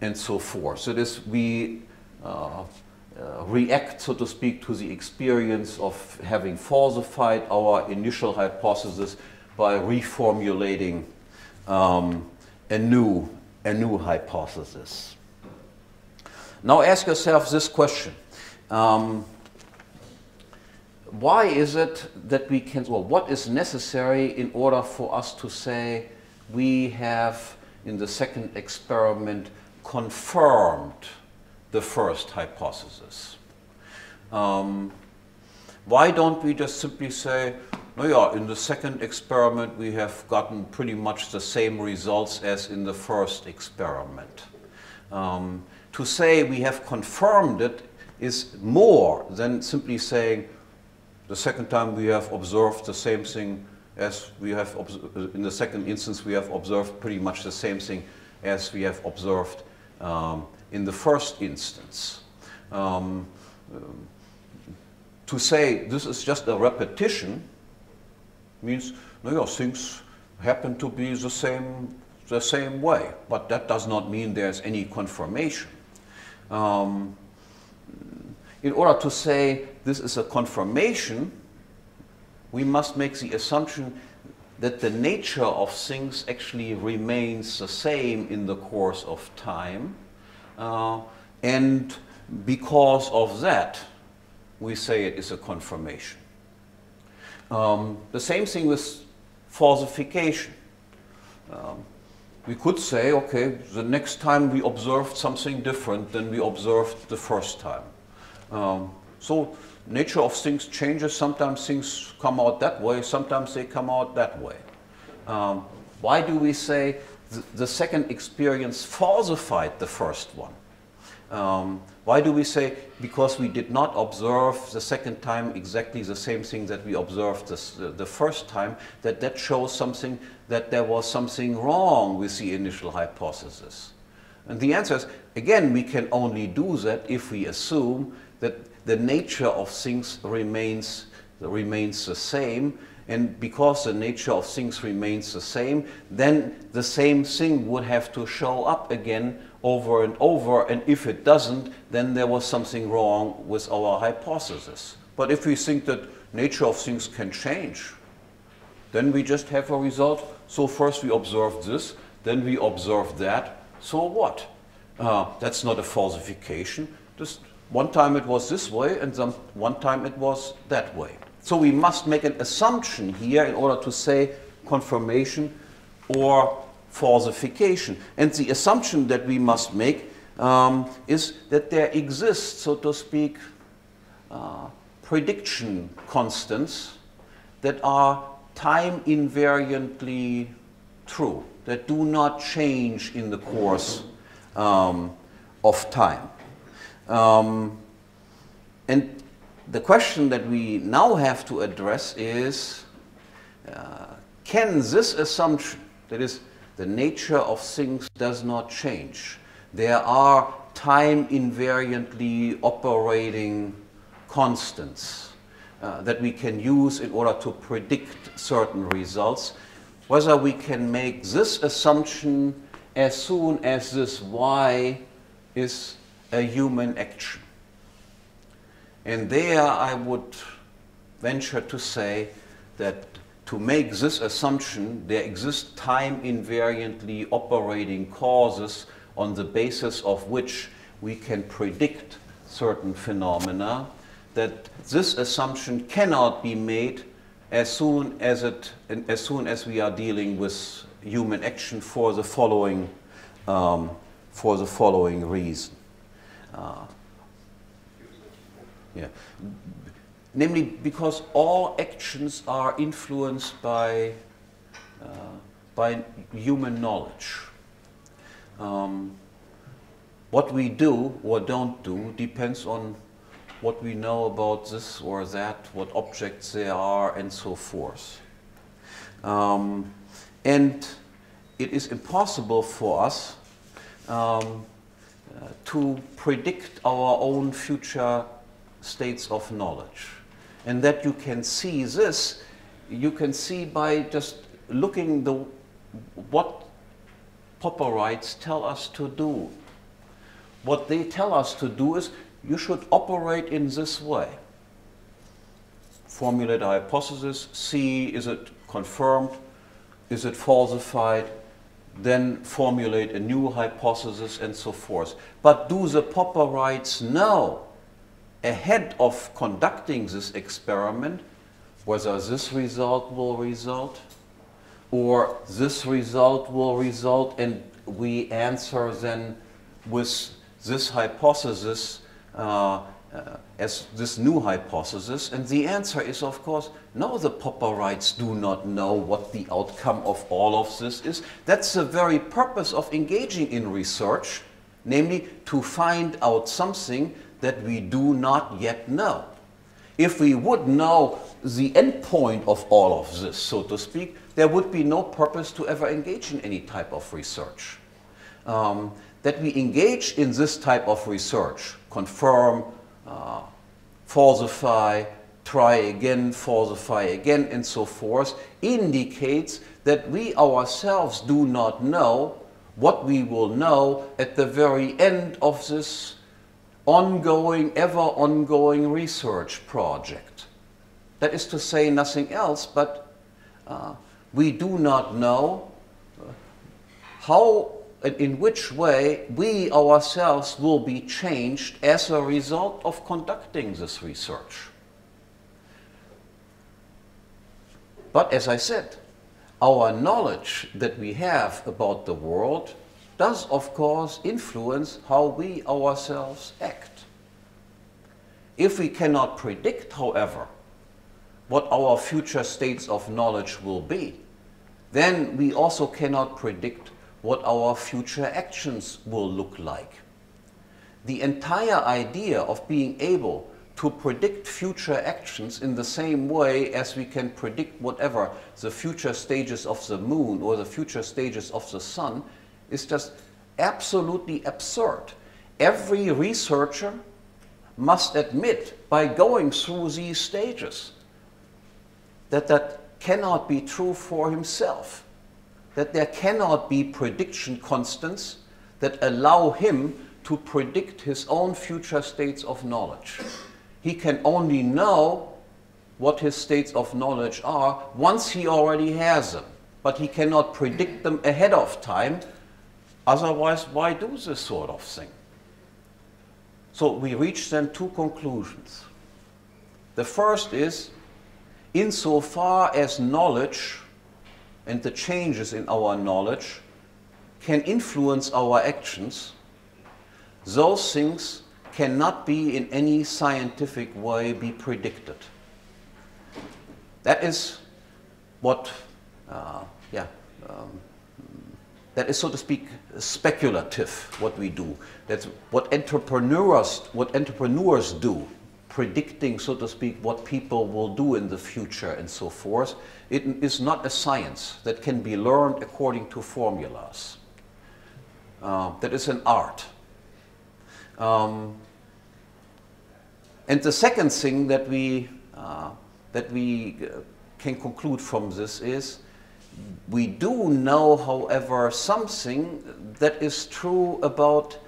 and so forth. So this we uh, uh, react, so to speak, to the experience of having falsified our initial hypothesis by reformulating um, a new a new hypothesis. Now ask yourself this question. Um, why is it that we can, well, what is necessary in order for us to say we have in the second experiment confirmed the first hypothesis. Um, why don't we just simply say, no, yeah, in the second experiment we have gotten pretty much the same results as in the first experiment. Um, to say we have confirmed it is more than simply saying the second time we have observed the same thing as we have, in the second instance, we have observed pretty much the same thing as we have observed um, in the first instance. Um, um, to say this is just a repetition means no, yeah, things happen to be the same, the same way, but that does not mean there's any confirmation. Um, in order to say this is a confirmation, we must make the assumption that the nature of things actually remains the same in the course of time. Uh, and because of that, we say it is a confirmation. Um, the same thing with falsification. Um, we could say, okay, the next time we observed something different than we observed the first time. Um, so nature of things changes. Sometimes things come out that way, sometimes they come out that way. Um, why do we say th the second experience falsified the first one? Um, why do we say because we did not observe the second time exactly the same thing that we observed this, uh, the first time, that that shows something that there was something wrong with the initial hypothesis? And the answer is, again, we can only do that if we assume that the nature of things remains, remains the same. And because the nature of things remains the same, then the same thing would have to show up again over and over. And if it doesn't, then there was something wrong with our hypothesis. But if we think that nature of things can change, then we just have a result. So first we observed this, then we observed that. So what? Uh, that's not a falsification. Just one time it was this way, and some, one time it was that way. So we must make an assumption here in order to say confirmation or falsification. And the assumption that we must make um, is that there exists, so to speak, uh, prediction constants that are time invariantly true, that do not change in the course um, of time. Um, and the question that we now have to address is, uh, can this assumption, that is, the nature of things does not change. There are time invariantly operating constants uh, that we can use in order to predict certain results. Whether we can make this assumption as soon as this y is a human action. And there I would venture to say that to make this assumption, there exist time invariantly operating causes on the basis of which we can predict certain phenomena, that this assumption cannot be made as soon as, it, as, soon as we are dealing with human action for the following, um, for the following reason. Uh, yeah namely because all actions are influenced by, uh, by human knowledge. Um, what we do or don't do depends on what we know about this or that, what objects there are, and so forth. Um, and it is impossible for us um, uh, to predict our own future states of knowledge. And that you can see this, you can see by just looking the what Popperites tell us to do. What they tell us to do is you should operate in this way. Formulate a hypothesis, see is it confirmed, is it falsified, then formulate a new hypothesis and so forth. But do the Popperites know ahead of conducting this experiment whether this result will result or this result will result and we answer then with this hypothesis uh, uh, as this new hypothesis. And the answer is of course no the Popperites do not know what the outcome of all of this is. That's the very purpose of engaging in research namely to find out something that we do not yet know. If we would know the end point of all of this, so to speak, there would be no purpose to ever engage in any type of research. Um, that we engage in this type of research, confirm, uh, falsify, try again, falsify again, and so forth, indicates that we ourselves do not know what we will know at the very end of this ongoing, ever ongoing research project. That is to say nothing else, but uh, we do not know how and in which way we ourselves will be changed as a result of conducting this research. But as I said, our knowledge that we have about the world does, of course, influence how we ourselves act. If we cannot predict, however, what our future states of knowledge will be, then we also cannot predict what our future actions will look like. The entire idea of being able to predict future actions in the same way as we can predict whatever the future stages of the moon or the future stages of the sun is just absolutely absurd. Every researcher must admit by going through these stages that that cannot be true for himself, that there cannot be prediction constants that allow him to predict his own future states of knowledge he can only know what his states of knowledge are once he already has them. But he cannot predict them ahead of time. Otherwise, why do this sort of thing? So we reach then two conclusions. The first is, insofar as knowledge and the changes in our knowledge can influence our actions, those things cannot be in any scientific way be predicted. That is what, uh, yeah, um, that is, so to speak, speculative, what we do. That's what entrepreneurs, what entrepreneurs do, predicting, so to speak, what people will do in the future and so forth. It is not a science that can be learned according to formulas. Uh, that is an art. Um, and the second thing that we, uh, that we uh, can conclude from this is we do know, however, something that is true about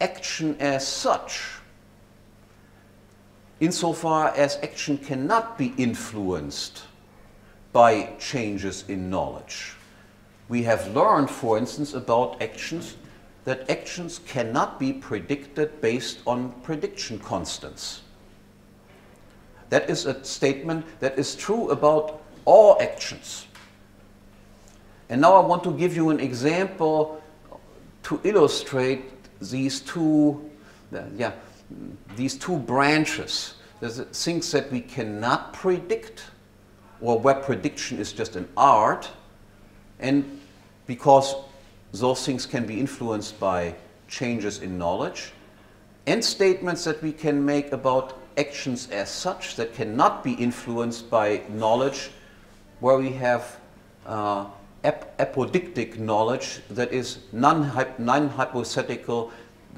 action as such, insofar as action cannot be influenced by changes in knowledge. We have learned, for instance, about actions that actions cannot be predicted based on prediction constants. That is a statement that is true about all actions. And now I want to give you an example to illustrate these two, uh, yeah, these two branches. There's things that we cannot predict, or where prediction is just an art, and because those things can be influenced by changes in knowledge, and statements that we can make about actions as such that cannot be influenced by knowledge, where we have uh, ap apodictic knowledge that is non-hypothetical,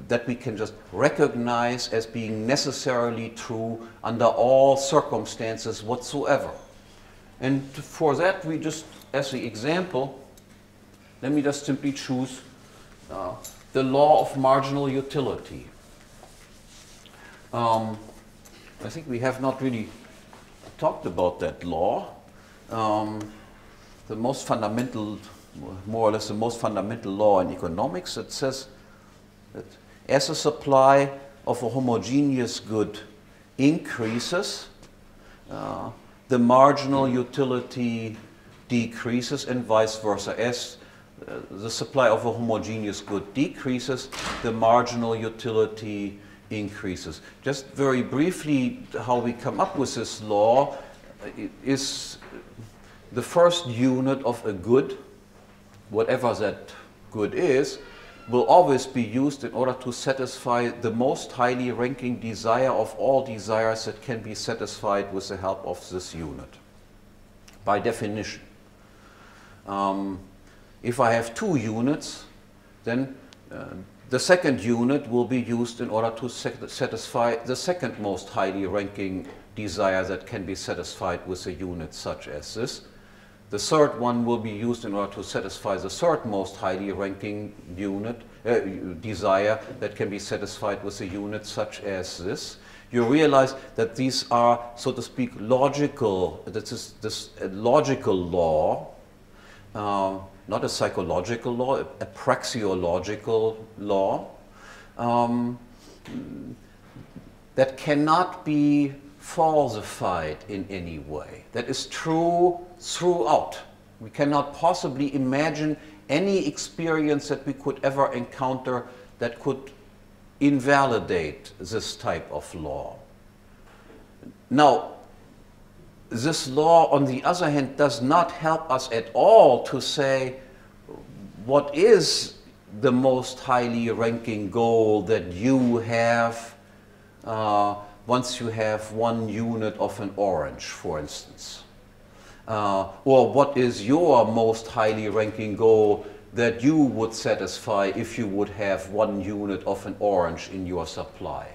that we can just recognize as being necessarily true under all circumstances whatsoever. And for that, we just, as the example, let me just simply choose uh, the law of marginal utility. Um, I think we have not really talked about that law. Um, the most fundamental, more or less the most fundamental law in economics It says that as the supply of a homogeneous good increases, uh, the marginal utility decreases and vice versa. As uh, the supply of a homogeneous good decreases, the marginal utility increases. Just very briefly, how we come up with this law is the first unit of a good, whatever that good is, will always be used in order to satisfy the most highly ranking desire of all desires that can be satisfied with the help of this unit, by definition. Um, if I have two units, then uh, the second unit will be used in order to satisfy the second most highly ranking desire that can be satisfied with a unit such as this. The third one will be used in order to satisfy the third most highly ranking unit, uh, desire that can be satisfied with a unit such as this. You realize that these are, so to speak, logical, this is this logical law, uh, not a psychological law, a praxeological law, um, that cannot be falsified in any way. That is true throughout. We cannot possibly imagine any experience that we could ever encounter that could invalidate this type of law. Now, this law, on the other hand, does not help us at all to say what is the most highly ranking goal that you have uh, once you have one unit of an orange, for instance. Uh, or what is your most highly ranking goal that you would satisfy if you would have one unit of an orange in your supply?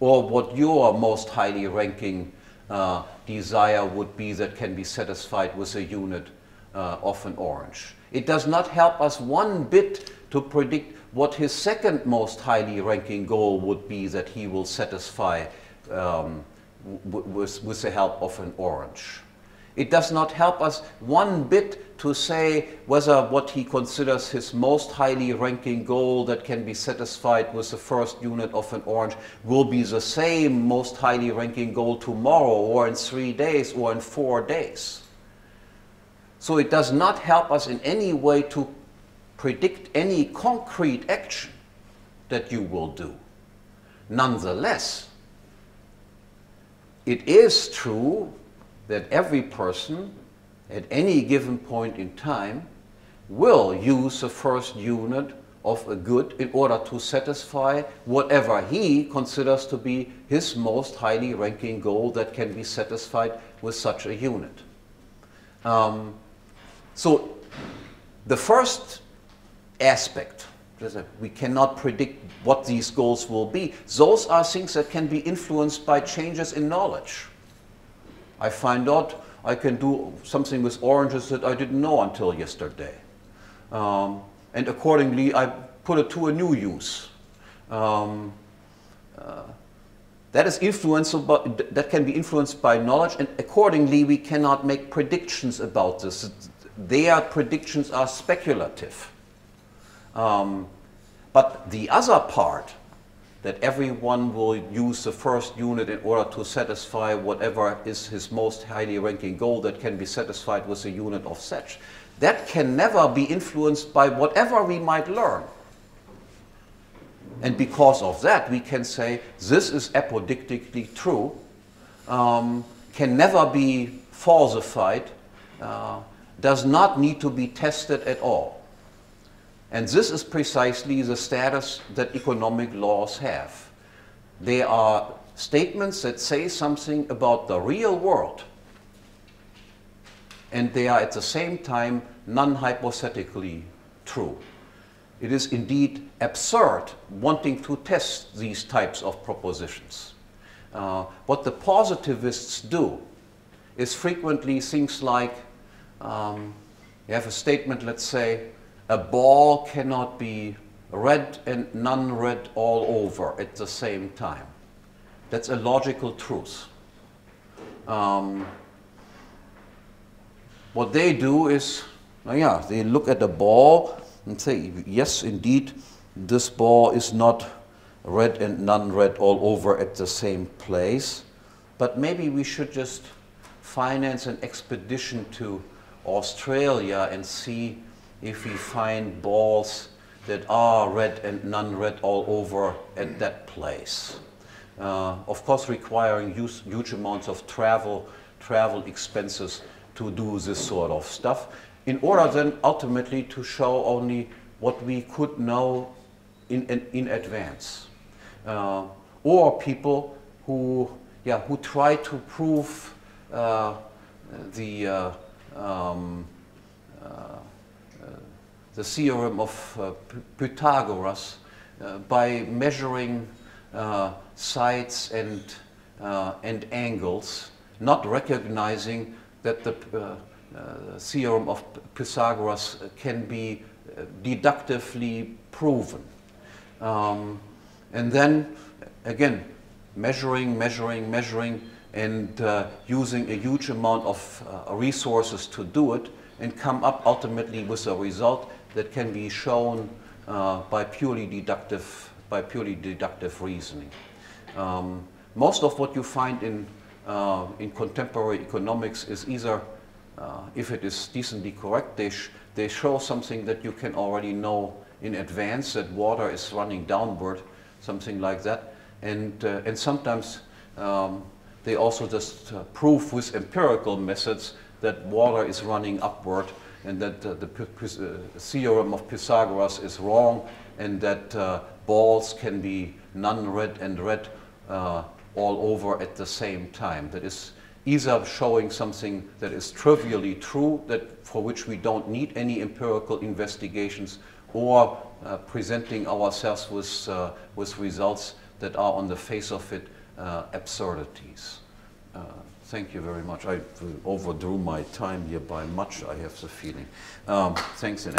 Or what your most highly ranking uh, desire would be that can be satisfied with a unit uh, of an orange. It does not help us one bit to predict what his second most highly ranking goal would be that he will satisfy um, with, with the help of an orange. It does not help us one bit to say whether what he considers his most highly ranking goal that can be satisfied with the first unit of an orange will be the same most highly ranking goal tomorrow or in three days or in four days. So it does not help us in any way to predict any concrete action that you will do. Nonetheless, it is true that every person at any given point in time will use the first unit of a good in order to satisfy whatever he considers to be his most highly ranking goal that can be satisfied with such a unit. Um, so the first aspect, we cannot predict what these goals will be. Those are things that can be influenced by changes in knowledge. I find out I can do something with oranges that I didn't know until yesterday. Um, and accordingly, I put it to a new use. Um, uh, that is that can be influenced by knowledge, and accordingly, we cannot make predictions about this. Their predictions are speculative. Um, but the other part, that everyone will use the first unit in order to satisfy whatever is his most highly ranking goal that can be satisfied with a unit of such. That can never be influenced by whatever we might learn. And because of that, we can say this is apodictically true, um, can never be falsified, uh, does not need to be tested at all. And this is precisely the status that economic laws have. They are statements that say something about the real world, and they are at the same time non-hypothetically true. It is indeed absurd wanting to test these types of propositions. Uh, what the positivists do is frequently things like um, you have a statement, let's say, a ball cannot be red and non-red all over at the same time. That's a logical truth. Um, what they do is, oh yeah, they look at the ball and say, yes, indeed, this ball is not red and non-red all over at the same place, but maybe we should just finance an expedition to Australia and see if we find balls that are red and non-red all over at that place. Uh, of course, requiring huge, huge, amounts of travel, travel expenses to do this sort of stuff, in order then ultimately to show only what we could know in, in, in advance. Uh, or people who, yeah, who try to prove uh, the uh, um, uh, the theorem of uh, Pythagoras uh, by measuring uh, sides and uh, and angles, not recognizing that the uh, uh, theorem of Pythagoras can be deductively proven. Um, and then, again, measuring, measuring, measuring, and uh, using a huge amount of uh, resources to do it, and come up ultimately with a result that can be shown uh, by purely deductive, by purely deductive reasoning. Um, most of what you find in, uh, in contemporary economics is either, uh, if it is decently correct, they, sh they show something that you can already know in advance, that water is running downward, something like that. And, uh, and sometimes um, they also just uh, prove with empirical methods that water is running upward and that uh, the uh, theorem of Pythagoras is wrong and that uh, balls can be non-red and red uh, all over at the same time. That is either showing something that is trivially true, that for which we don't need any empirical investigations, or uh, presenting ourselves with, uh, with results that are on the face of it absurdities. Thank you very much. I overdrew my time here by much, I have the feeling. Um, thanks in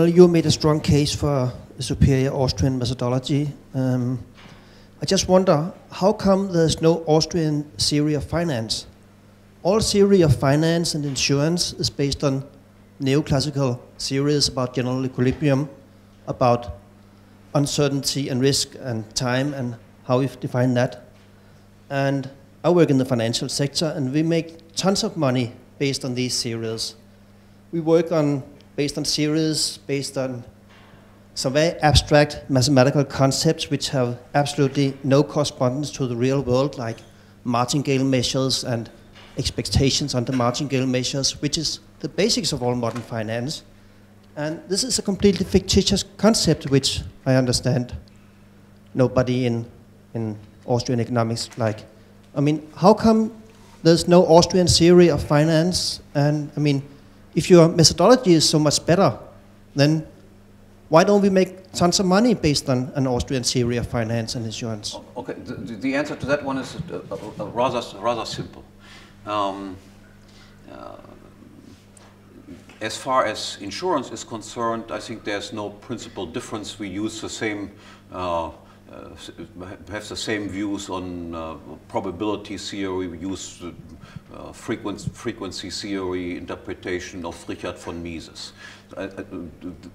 Well, you made a strong case for a superior Austrian methodology. Um, I just wonder, how come there's no Austrian theory of finance? All theory of finance and insurance is based on neoclassical theories about general equilibrium, about uncertainty and risk and time and how we define that. And I work in the financial sector and we make tons of money based on these theories. We work on based on series, based on some very abstract mathematical concepts which have absolutely no correspondence to the real world, like martingale measures and expectations under martingale measures, which is the basics of all modern finance. And this is a completely fictitious concept, which I understand nobody in, in Austrian economics like. I mean, how come there's no Austrian theory of finance? And I mean, if your methodology is so much better, then why don't we make tons of money based on an Austrian theory of finance and insurance? Okay, the, the answer to that one is uh, uh, uh, rather, rather simple. Um, uh, as far as insurance is concerned, I think there's no principal difference. We use the same uh, uh, have the same views on uh, probability theory. We use uh, frequency, frequency theory interpretation of Richard von Mises.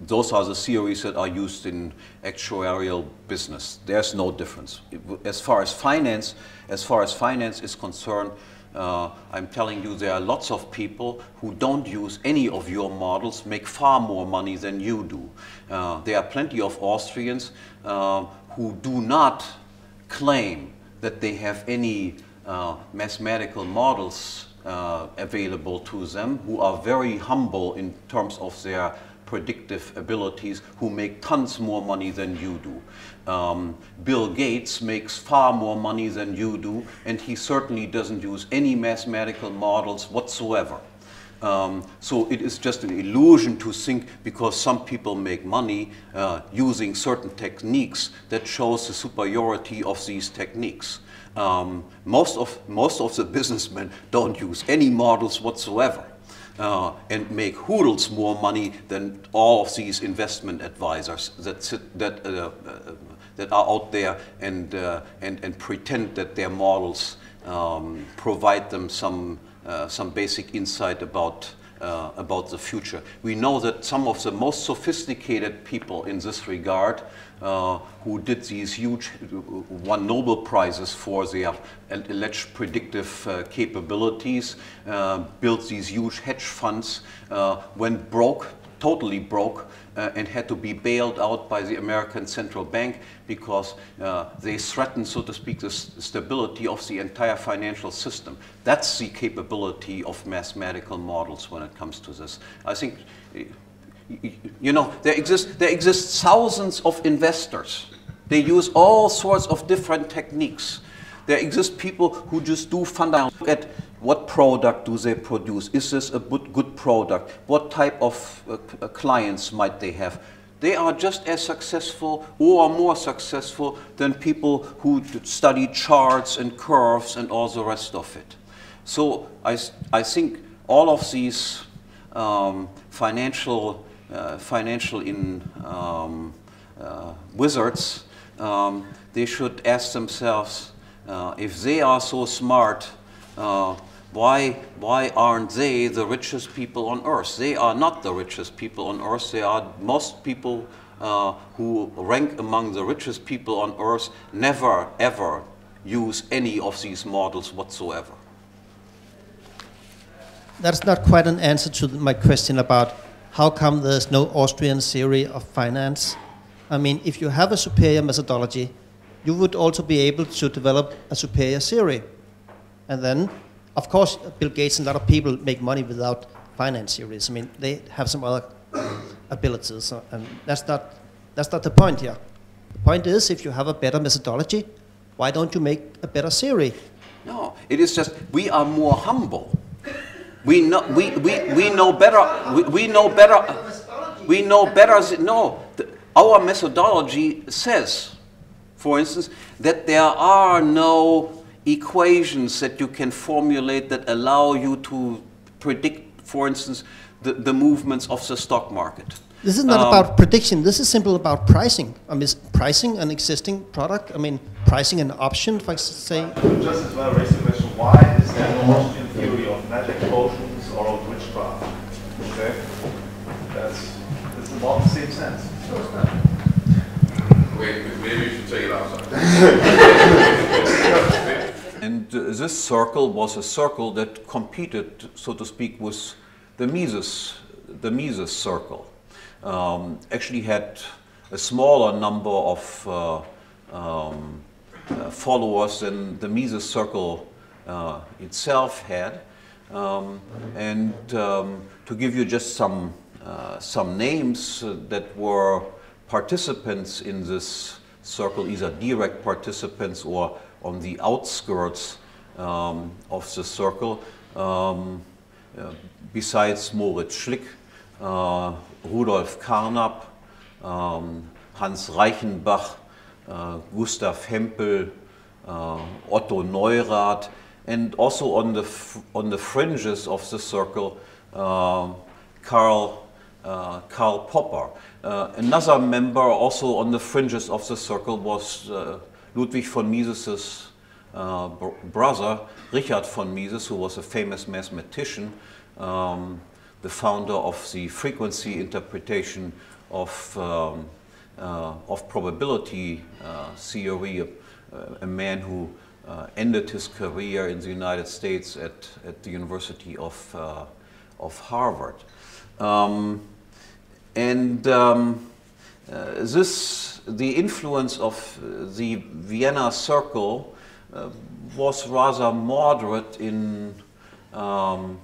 those are the theories that are used in actuarial business. There's no difference. As far as finance, as far as finance is concerned, uh, I'm telling you there are lots of people who don't use any of your models, make far more money than you do. Uh, there are plenty of Austrians uh, who do not claim that they have any uh, mathematical models uh, available to them, who are very humble in terms of their predictive abilities, who make tons more money than you do. Um, Bill Gates makes far more money than you do, and he certainly doesn't use any mathematical models whatsoever. Um, so it is just an illusion to think because some people make money uh, using certain techniques that shows the superiority of these techniques. Um, most, of, most of the businessmen don't use any models whatsoever. Uh, and make hoodles more money than all of these investment advisors that, sit, that, uh, uh, that are out there and, uh, and, and pretend that their models um, provide them some some basic insight about, uh, about the future. We know that some of the most sophisticated people in this regard uh, who did these huge, won Nobel Prizes for their alleged predictive uh, capabilities, uh, built these huge hedge funds, went broke totally broke uh, and had to be bailed out by the American Central Bank because uh, they threatened, so to speak, the stability of the entire financial system. That's the capability of mathematical models when it comes to this. I think, you know, there exist, there exist thousands of investors. They use all sorts of different techniques. There exist people who just do fundamental at what product do they produce? Is this a good product? What type of uh, uh, clients might they have? They are just as successful or more successful than people who study charts and curves and all the rest of it. So I, I think all of these um, financial, uh, financial in, um, uh, wizards, um, they should ask themselves, uh, if they are so smart, uh, why, why aren't they the richest people on earth? They are not the richest people on earth. They are most people uh, who rank among the richest people on earth never ever use any of these models whatsoever. That's not quite an answer to my question about how come there's no Austrian theory of finance. I mean, if you have a superior methodology, you would also be able to develop a superior theory. And then, of course, Bill Gates and a lot of people make money without finance theories. I mean, they have some other abilities, uh, and that's not, that's not the point here. The point is, if you have a better methodology, why don't you make a better theory? No, it is just we are more humble. We know, we, we, we know better. We, we know better. We know better. No, the, our methodology says for instance, that there are no equations that you can formulate that allow you to predict, for instance, the, the movements of the stock market. This is not um, about prediction. This is simply about pricing. I mean, pricing an existing product. I mean, pricing an option, if I say. Just as well raise the question: Why is there no Austrian theory of magic potions or of witchcraft? Okay, that's it's about the same sense. Sure, it's not. Wait, maybe and this circle was a circle that competed, so to speak, with the Mises, the Mises circle. Um, actually had a smaller number of uh, um, uh, followers than the Mises circle uh, itself had. Um, and um, to give you just some, uh, some names that were participants in this circle, either direct participants or on the outskirts um, of the circle, um, uh, besides Moritz Schlick, uh, Rudolf Carnap, um, Hans Reichenbach, uh, Gustav Hempel, uh, Otto Neurath, and also on the, on the fringes of the circle, uh, Karl uh, Karl Popper. Uh, another member also on the fringes of the circle was uh, Ludwig von Mises's uh, br brother, Richard von Mises, who was a famous mathematician, um, the founder of the frequency interpretation of, um, uh, of probability uh, theory, a, a, man who ended his career in the United States at, at the University of, of Harvard. Um, and um, uh, this, the influence of the Vienna Circle uh, was rather moderate in, um,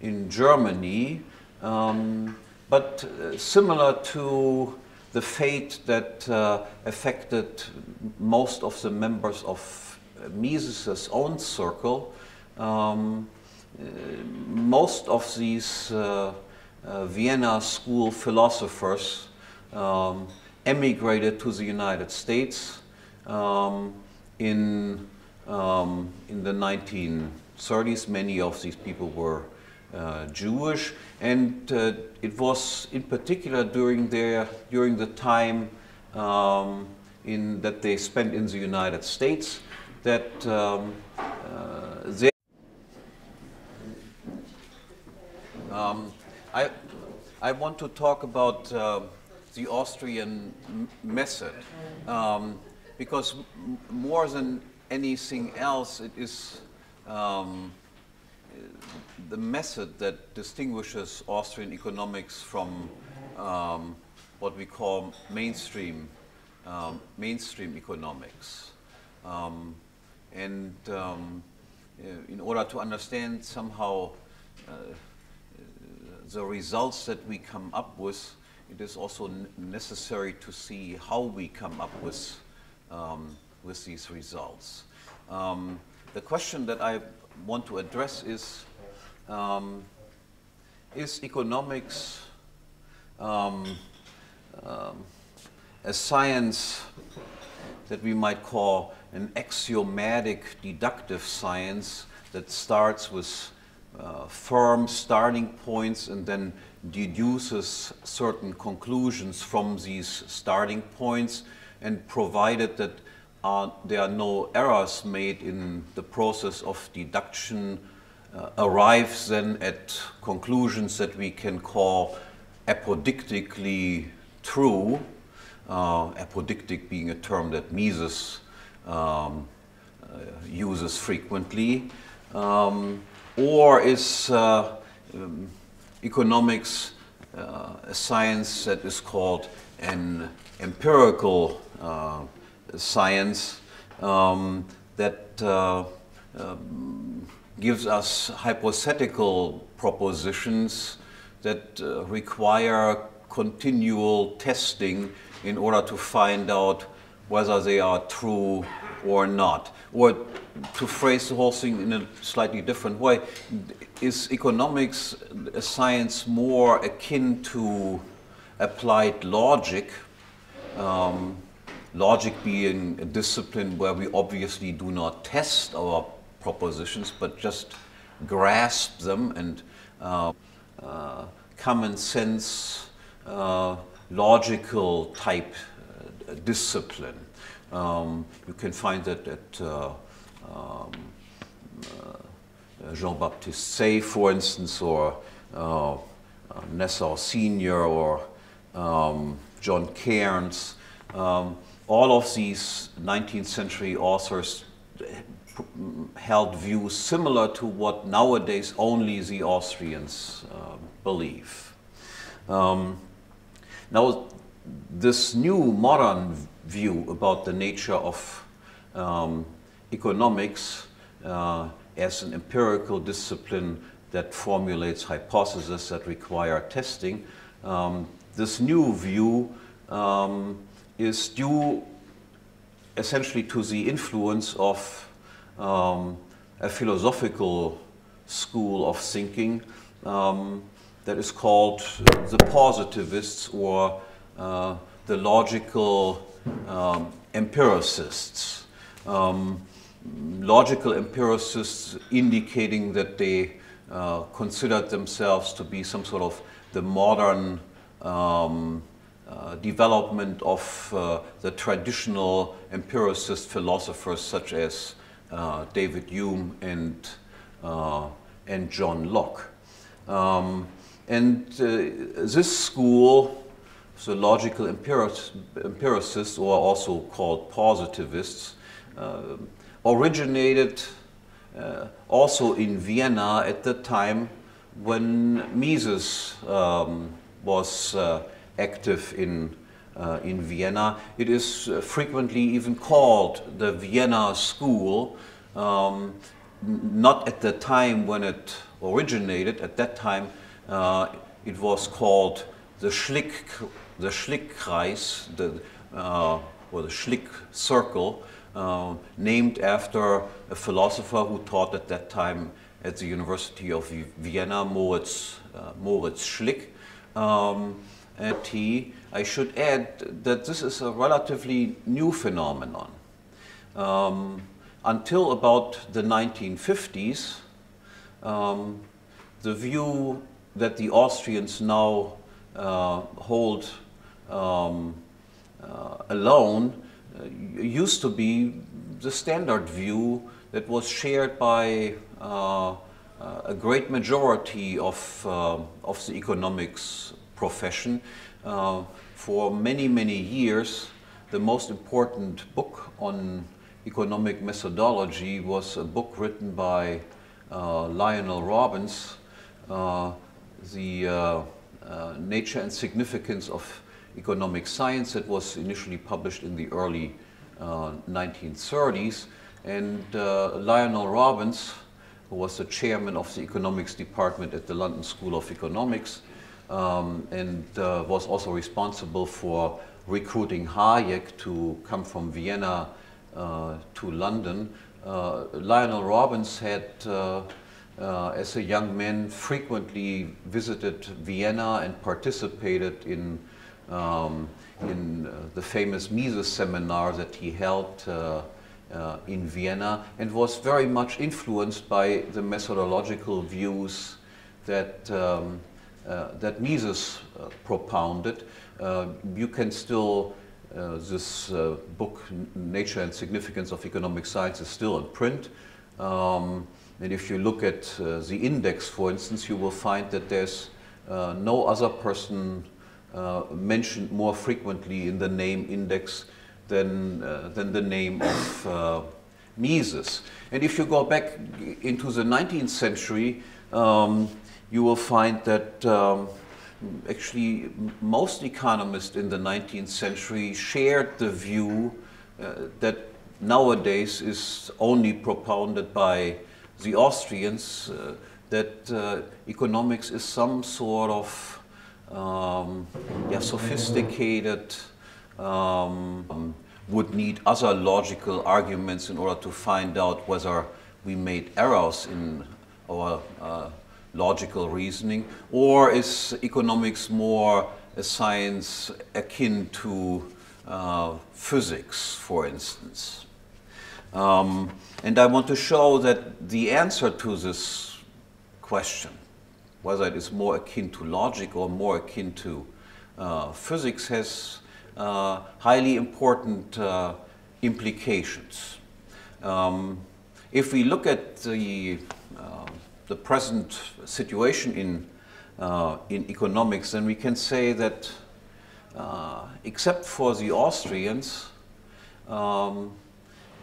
in Germany, um, but uh, similar to the fate that uh, affected most of the members of Mises' own circle. Um, uh, most of these uh, uh, Vienna school philosophers um, emigrated to the United States um, in, um, in the 1930s. Many of these people were uh, Jewish, and uh, it was in particular during their during the time um, in that they spent in the United States that um, uh, they um, I, I want to talk about uh, the Austrian method um, because more than anything else, it is um, the method that distinguishes Austrian economics from um, what we call mainstream um, mainstream economics. Um, and in order to understand somehow uh, the results that we come up with, it is also necessary to see how we come up with, um, with these results. Um, the question that I want to address is, um, is economics um, um, a science that we might call an axiomatic deductive science that starts with uh, firm starting points and then deduces certain conclusions from these starting points and provided that uh, there are no errors made in the process of deduction uh, arrives then at conclusions that we can call apodictically true, uh, apodictic being a term that Mises um, uh, uses frequently, um, or is uh, um, economics uh, a science that is called an empirical uh, science um, that uh, um, gives us hypothetical propositions that uh, require continual testing in order to find out whether they are true or not. Or to phrase the whole thing in a slightly different way, is economics a science more akin to applied logic? Um, logic being a discipline where we obviously do not test our propositions but just grasp them and uh, uh, common sense, uh, logical type uh, discipline. Um, you can find that at uh, um, uh, Jean-Baptiste Say, for instance, or Nassau Senior, or um, John Cairnes. Um, all of these 19th century authors held views similar to what nowadays only the Austrians uh, believe. Um, now, this new modern view about the nature of um, economics uh, as an empirical discipline that formulates hypotheses that require testing, um, this new view um, is due essentially to the influence of um, a philosophical school of thinking um, that is called the positivists or uh, the logical um, empiricists. Um, logical empiricists indicating that they uh, considered themselves to be some sort of the modern um, uh, development of uh, the traditional empiricist philosophers such as uh, David Hume and, uh, and John Locke. Um, and uh, this school, the logical empiricists, or also called positivists, uh, originated uh, also in Vienna at the time when Mises um, was uh, active in, uh, in Vienna. It is uh, frequently even called the Vienna School, um, not at the time when it originated. At that time, uh, it was called the Schlick, the Schlickkreis, the, uh, or the Schlick Circle, uh, named after a philosopher who taught at that time at the University of Vienna, Moritz, uh, Moritz Schlick. Um, and he, I should add that this is a relatively new phenomenon. Um, until about the 1950s, um, the view that the Austrians now uh, hold um, uh, alone uh, used to be the standard view that was shared by uh, a great majority of, of the economics profession. for many, many years, the most important book on economic methodology was a book written by uh, Lionel Robbins, uh, the uh, Nature and Significance of Economic Science that was initially published in the early 1930s. And Lionel Robbins, who was the chairman of the economics department at the London School of Economics, um, and uh, was also responsible for recruiting Hayek to come from Vienna uh, to London. Uh, Lionel Robbins had, uh, uh, as a young man, frequently visited Vienna and participated in, um, in the famous Mises seminar that he held uh, in Vienna and was very much influenced by the methodological views that, um, uh, that Mises uh, propounded. Uh, you can still, uh, this uh, book, Nature and Significance of Economic Science, is still in print. Um, and if you look at the index, for instance, you will find that there's no other person mentioned more frequently in the name index than, uh, than the name of uh, Mises. And if you go back into the 19th century, um, you will find that um, actually most economists in the 19th century shared the view uh, that nowadays is only propounded by the Austrians, uh, that uh, economics is some sort of um, yeah, sophisticated um, would need other logical arguments in order to find out whether we made errors in our uh, logical reasoning, or is economics more a science akin to uh, physics, for instance? Um, and I want to show that the answer to this question, whether it is more akin to logic or more akin to uh, physics, has uh, highly important uh, implications. Um, if we look at the, uh, the present situation in, in economics, then we can say that except for the Austrians, um,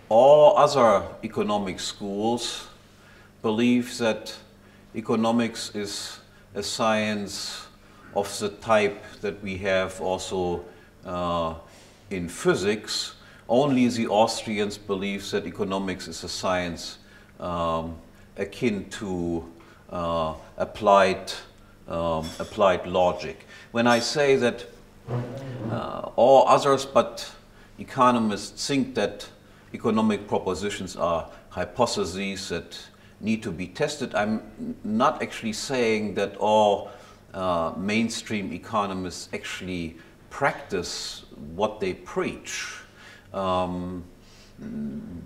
all other economic schools believe that economics is a science of the type that we have also uh, in physics, only the Austrians believe that economics is a science um, akin to uh, applied, um, applied logic. When I say that uh, all others but economists think that economic propositions are hypotheses that need to be tested, I'm not actually saying that all uh, mainstream economists actually practice what they preach. Um,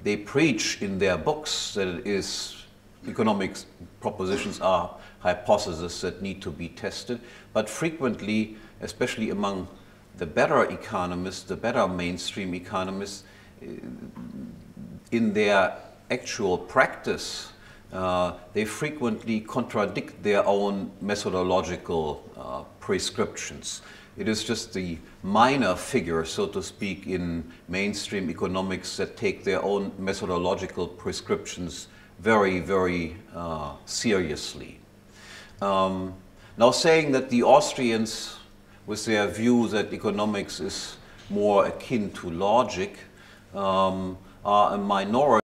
they preach in their books that it is economic propositions are hypotheses that need to be tested, but frequently, especially among the better economists, the better mainstream economists, in their actual practice, uh, they frequently contradict their own methodological uh, prescriptions. It is just the minor figure, so to speak, in mainstream economics that take their own methodological prescriptions very, very uh, seriously. Um, now, saying that the Austrians, with their view that economics is more akin to logic, um, are a minority.